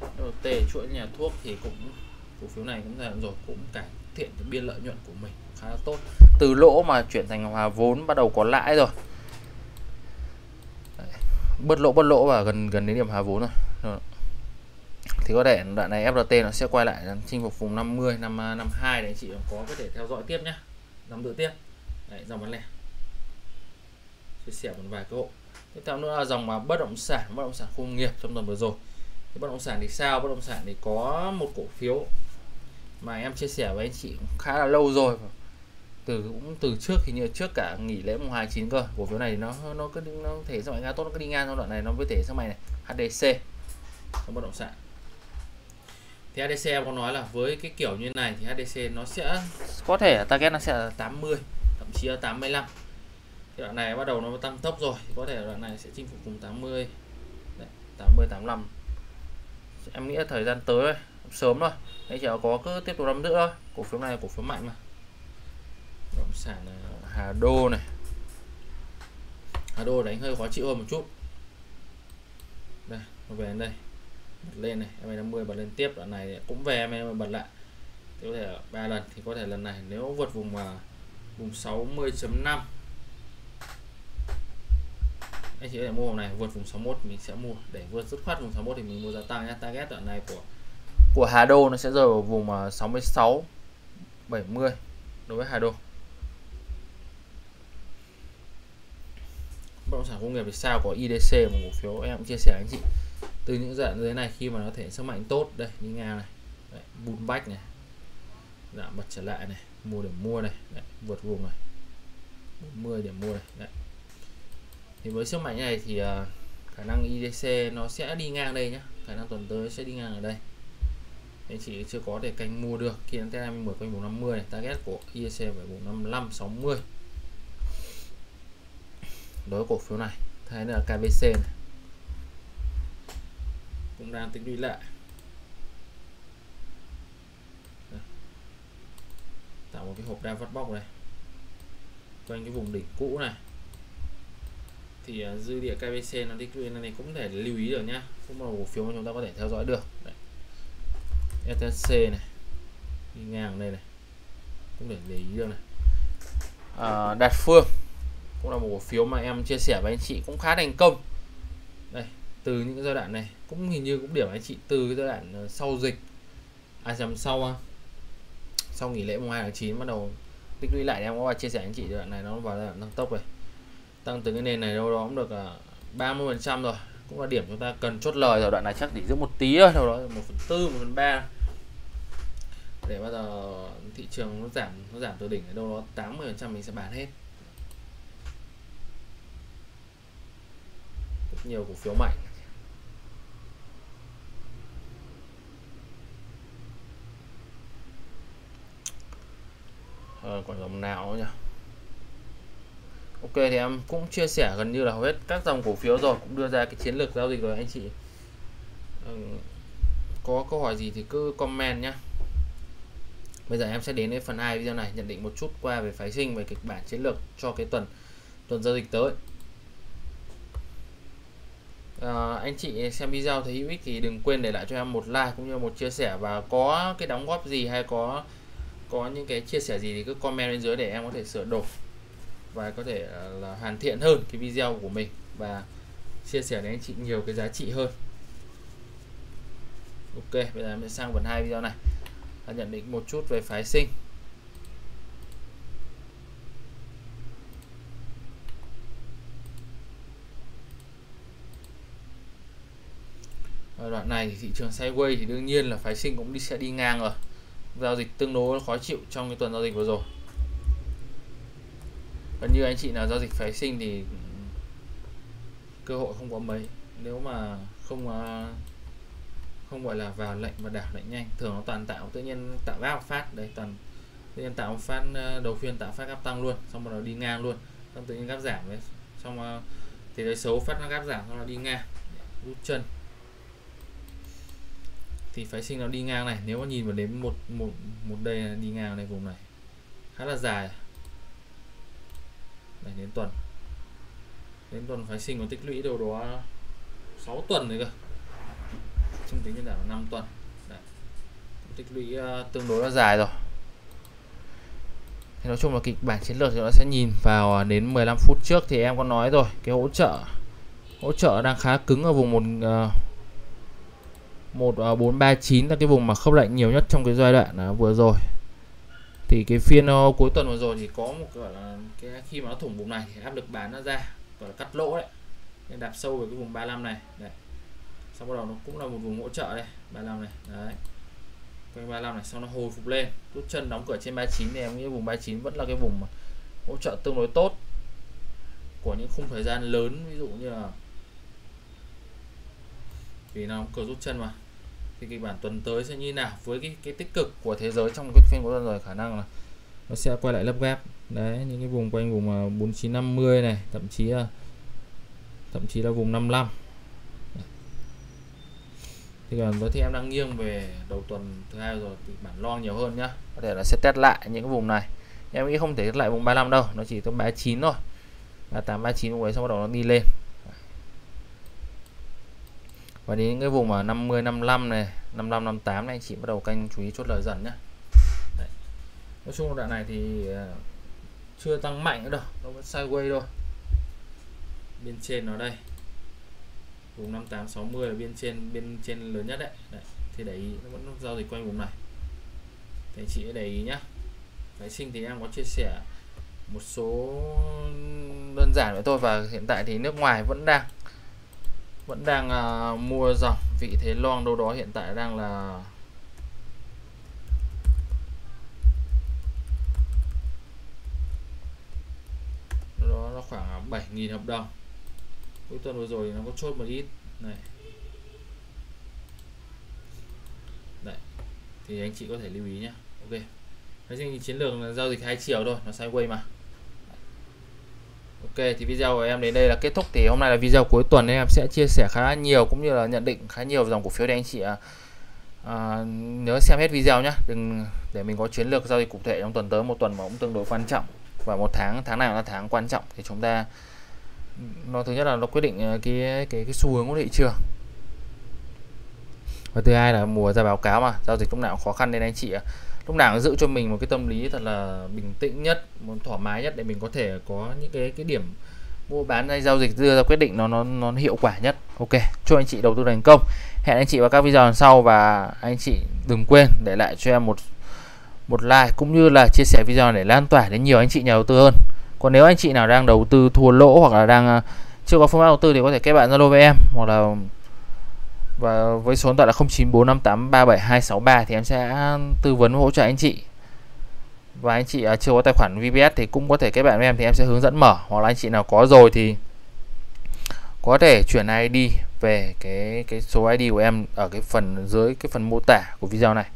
FRT chuỗi nhà thuốc thì cũng cổ phiếu này cũng ra rồi cũng cải thiện cái biên lợi nhuận của mình khá là tốt. Từ lỗ mà chuyển thành hòa vốn bắt đầu có lãi rồi. Bớt lỗ bớt lỗ và gần gần đến điểm hòa vốn rồi thì có thể đoạn này FRT nó sẽ quay lại chinh phục vùng 50 năm 52 để à, chị có có thể theo dõi tiếp nhé nắm giữ tiếp. Đấy, dòng bán lẻ. Chia sẻ một vài cơ hội. Tiếp theo nữa là dòng mà bất động sản, bất động sản khu công nghiệp trong tuần vừa rồi. Thì bất động sản thì sao? Bất động sản thì có một cổ phiếu mà em chia sẻ với anh chị cũng khá là lâu rồi. Từ cũng từ trước thì như trước cả nghỉ lễ mùng 29 cơ. Cổ phiếu này nó nó cứ nó thể sang mạnh tốt, nó cứ đi ngang trong đoạn này nó mới thể sang mạnh này. HDC trong bất động sản thì HDC em có nói là với cái kiểu như này thì HDC nó sẽ có thể target nó sẽ là 80 thậm chí là 85 thì đoạn này bắt đầu nó tăng tốc rồi thì có thể đoạn này sẽ chinh phục vùng 80 Đấy, 80 85 em nghĩ là thời gian tới sớm thôi. Đấy chỉ có cứ tiếp tục nắm giữ thôi. Cổ phiếu này cổ phiếu mạnh mà. Động sản Hà Đô này. Hà Đô đánh hơi khó chịu hơn một chút. Đây về đến đây bật lên này M50 bật lên tiếp, đoạn này cũng về em bật lại. Thì có thể ba lần, thì có thể lần này nếu vượt vùng mà vùng 60.5 anh chị có thể mua này, vượt vùng 61 mình sẽ mua. Để vượt dứt khoát vùng 61 thì mình mua giá tăng nhé. Target đoạn này của của Hà Đô nó sẽ rơi vào vùng à, 66 70 đối với Hà Đô. Bất động sản công nghiệp thì sao? Có IDC một cổ phiếu em cũng chia sẻ anh chị từ những dạng dưới này khi mà nó thể sức mạnh tốt đây đi ngang này đấy, bùn bách này giảm bật trở lại này mua điểm mua này đấy, vượt vùng này 40 điểm mua này đấy. thì với sức mạnh này thì uh, khả năng IDC nó sẽ đi ngang đây nhá khả năng tuần tới sẽ đi ngang ở đây anh chị chưa có thể canh mua được khi anh em mở quanh vùng 50 này target của IDC phải vùng 55 60 đối với cổ phiếu này thế là KBC này cũng đang tính lũy lại. Tạo một cái hộp đa phát bóc này. Quanh cái vùng đỉnh cũ này. Thì uh, dư địa KBC nó đi này cũng thể lưu ý được nhá. Cũng là cổ phiếu mà chúng ta có thể theo dõi được. Đấy. SSC này. Đi ngang đây này. Cũng để để ý được này. À, Đạt Phương. Cũng là một cổ phiếu mà em chia sẻ với anh chị cũng khá thành công. Đây từ những giai đoạn này cũng hình như cũng điểm anh chị từ cái giai đoạn ờ, sau dịch à sau à, sau nghỉ lễ mùng 2 tháng 9 bắt đầu tích lũy lại. Em có chia sẻ anh chị giai đoạn này nó vào giai đoạn tăng tốc rồi tăng từ cái nền này đâu đó cũng được à, 30 mươi phần trăm rồi. Cũng là điểm chúng ta cần chốt lời. Rồi đoạn này chắc chỉ giữ một tí thôi, đâu đó một phần tư, một phần ba. Để bao giờ thị trường nó giảm nó giảm từ đỉnh ở đâu đó 80 phần trăm mình sẽ bán hết. Rất nhiều cổ phiếu mạnh. Ờ, là còn dòng nào nhỉ? Ok thì em cũng chia sẻ gần như là hầu hết các dòng cổ phiếu rồi cũng đưa ra cái chiến lược giao dịch rồi anh chị. Ừ, có câu hỏi gì thì cứ comment nhé Bây giờ em sẽ đến với phần 2 video này nhận định một chút qua về phái sinh về kịch bản chiến lược cho cái tuần tuần giao dịch tới. À, anh chị xem video thấy hữu ích thì đừng quên để lại cho em một like cũng như một chia sẻ và có cái đóng góp gì hay có có những cái chia sẻ gì thì cứ comment bên dưới để em có thể sửa đổi và có thể ờ, là hoàn thiện hơn cái video của mình và chia sẻ đến anh chị nhiều cái giá trị hơn. Ok, bây giờ mình sang phần hai video này. Là nhận định một chút về phái sinh. Ở đoạn này thì thị trường sideways thì đương nhiên là phái sinh cũng đi, sẽ đi ngang rồi giao dịch tương đối khó chịu trong cái tuần giao dịch vừa rồi. Gần như anh chị nào giao dịch phái sinh thì cơ hội không có mấy. Nếu mà không à, không gọi là vào lệnh và đảo lệnh nhanh, thường nó toàn tạo, tự nhiên tạo áp phát, đấy, toàn, tự nhiên tạo phát à, đầu phiên tạo phát áp tăng luôn, xong rồi nó đi ngang luôn, xong tự nhiên gáp giảm đấy. Xong à, thì đấy xấu phát nó gáp giảm, xong nó đi ngang, rút chân thì phái sinh nó đi ngang này. Nếu mà nhìn vào đến một một một đây đi ngang này vùng này. Khá là dài. Này đến tuần. Đến tuần phái sinh có tích lũy đâu đó 6 tuần đấy cơ. Trong tính nhân đạo 5 tuần. Đấy. tích lũy uh, tương đối là dài rồi. Thì nói chung là kịch bản chiến lược thì nó sẽ nhìn vào à, đến 15 phút trước thì em có nói rồi. Cái hỗ trợ hỗ trợ đang khá cứng ở vùng một uh, 1439 à, là cái vùng mà khớp lệnh nhiều nhất trong cái giai đoạn à, vừa rồi. Thì cái phiên ờ, cuối tuần vừa rồi thì có một gọi là, cái khi mà nó thủng vùng này thì áp lực bán nó ra, gọi là cắt lỗ đấy. Nên đạp sâu về cái vùng 35 này, đấy. Sau bắt đầu nó cũng là một vùng hỗ trợ đây 35 này, đấy. Quanh 35 này, sau nó hồi phục lên, rút chân đóng cửa trên 39 thì em nghĩ vùng 39 vẫn là cái vùng mà hỗ trợ tương đối tốt của những khung thời gian lớn. Ví dụ như là vì nó cửa rút chân mà thì kịch bản tuần tới sẽ như nào? Với cái cái tích cực của thế giới trong cái phiên cuối tuần rồi khả năng là nó sẽ quay lại lấp ghép. Đấy, những cái vùng quanh vùng à, 4950 này, thậm chí là thậm chí là vùng 55 thì còn với thì em đang nghiêng về đầu tuần thứ hai rồi, thì bản lo nhiều hơn nhá. Có thể là sẽ test lại những cái vùng này. Em nghĩ không thể lại vùng 35 đâu, nó chỉ tới 39 thôi. 38 39 vùng ấy sau bắt đầu nó đi lên và đến cái vùng mà 50 55 này 55 58 này anh chị bắt đầu canh chú ý chốt lời dần nhé Đấy. nói chung đoạn này thì ờ, chưa tăng mạnh nữa đâu nó vẫn sideways thôi. Bên trên nó đây. Vùng 5860 là bên trên bên trên lớn nhất đấy, đấy. thì để ý nó vẫn giao dịch quanh vùng này. Thì chị để ý nhá. Phái sinh thì em có chia sẻ một số đơn giản với tôi và hiện tại thì nước ngoài vẫn đang vẫn đang à, mua dọc vị thế long đâu đó hiện tại đang là đó nó khoảng 7.000 hợp đồng. Cuối tuần vừa rồi nó có chốt một ít. Này. Đấy. thì anh chị có thể lưu ý nhé ok. Nói chung chiến lược là giao dịch hai chiều thôi. Nó sideways mà. Ok thì video của em đến đây là kết thúc. Thì hôm nay là video cuối tuần nên em sẽ chia sẻ khá nhiều cũng như là nhận định khá nhiều dòng cổ phiếu để anh chị à, à, nhớ xem hết video nhé đừng để mình có chiến lược giao dịch cụ thể trong tuần tới một tuần mà cũng tương đối quan trọng. Và một tháng tháng nào là tháng quan trọng. Thì chúng ta nó thứ nhất là nó quyết định à, cái cái cái xu hướng của thị trường. Và thứ hai là mùa ra báo cáo mà giao dịch lúc nào cũng khó khăn nên anh chị à, lúc nào cũng giữ cho mình một cái tâm lý thật là bình tĩnh nhất, muốn thoải mái nhất để mình có thể có những cái cái điểm mua bán hay giao dịch, đưa ra quyết định nó nó nó hiệu quả nhất. Ok, chúc anh chị đầu tư thành công. Hẹn anh chị vào các video lần sau và anh chị đừng quên để lại cho em một một like cũng như là chia sẻ video để lan tỏa đến nhiều anh chị nhà đầu tư hơn. Còn nếu anh chị nào đang đầu tư thua lỗ hoặc là đang à, chưa có phương pháp đầu tư thì có thể kết bạn zalo với em hoặc là và với số điện thoại là 0945837263 thì em sẽ tư vấn hỗ trợ anh chị. Và anh chị à, chưa có tài khoản VPS thì cũng có thể kết bạn với em thì em sẽ hướng dẫn mở. Hoặc là anh chị nào có rồi thì có thể chuyển ID về cái cái số ID của em ở cái phần dưới cái phần mô tả của video này.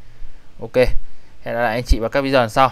Ok, hẹn gặp lại anh chị vào các video lần sau.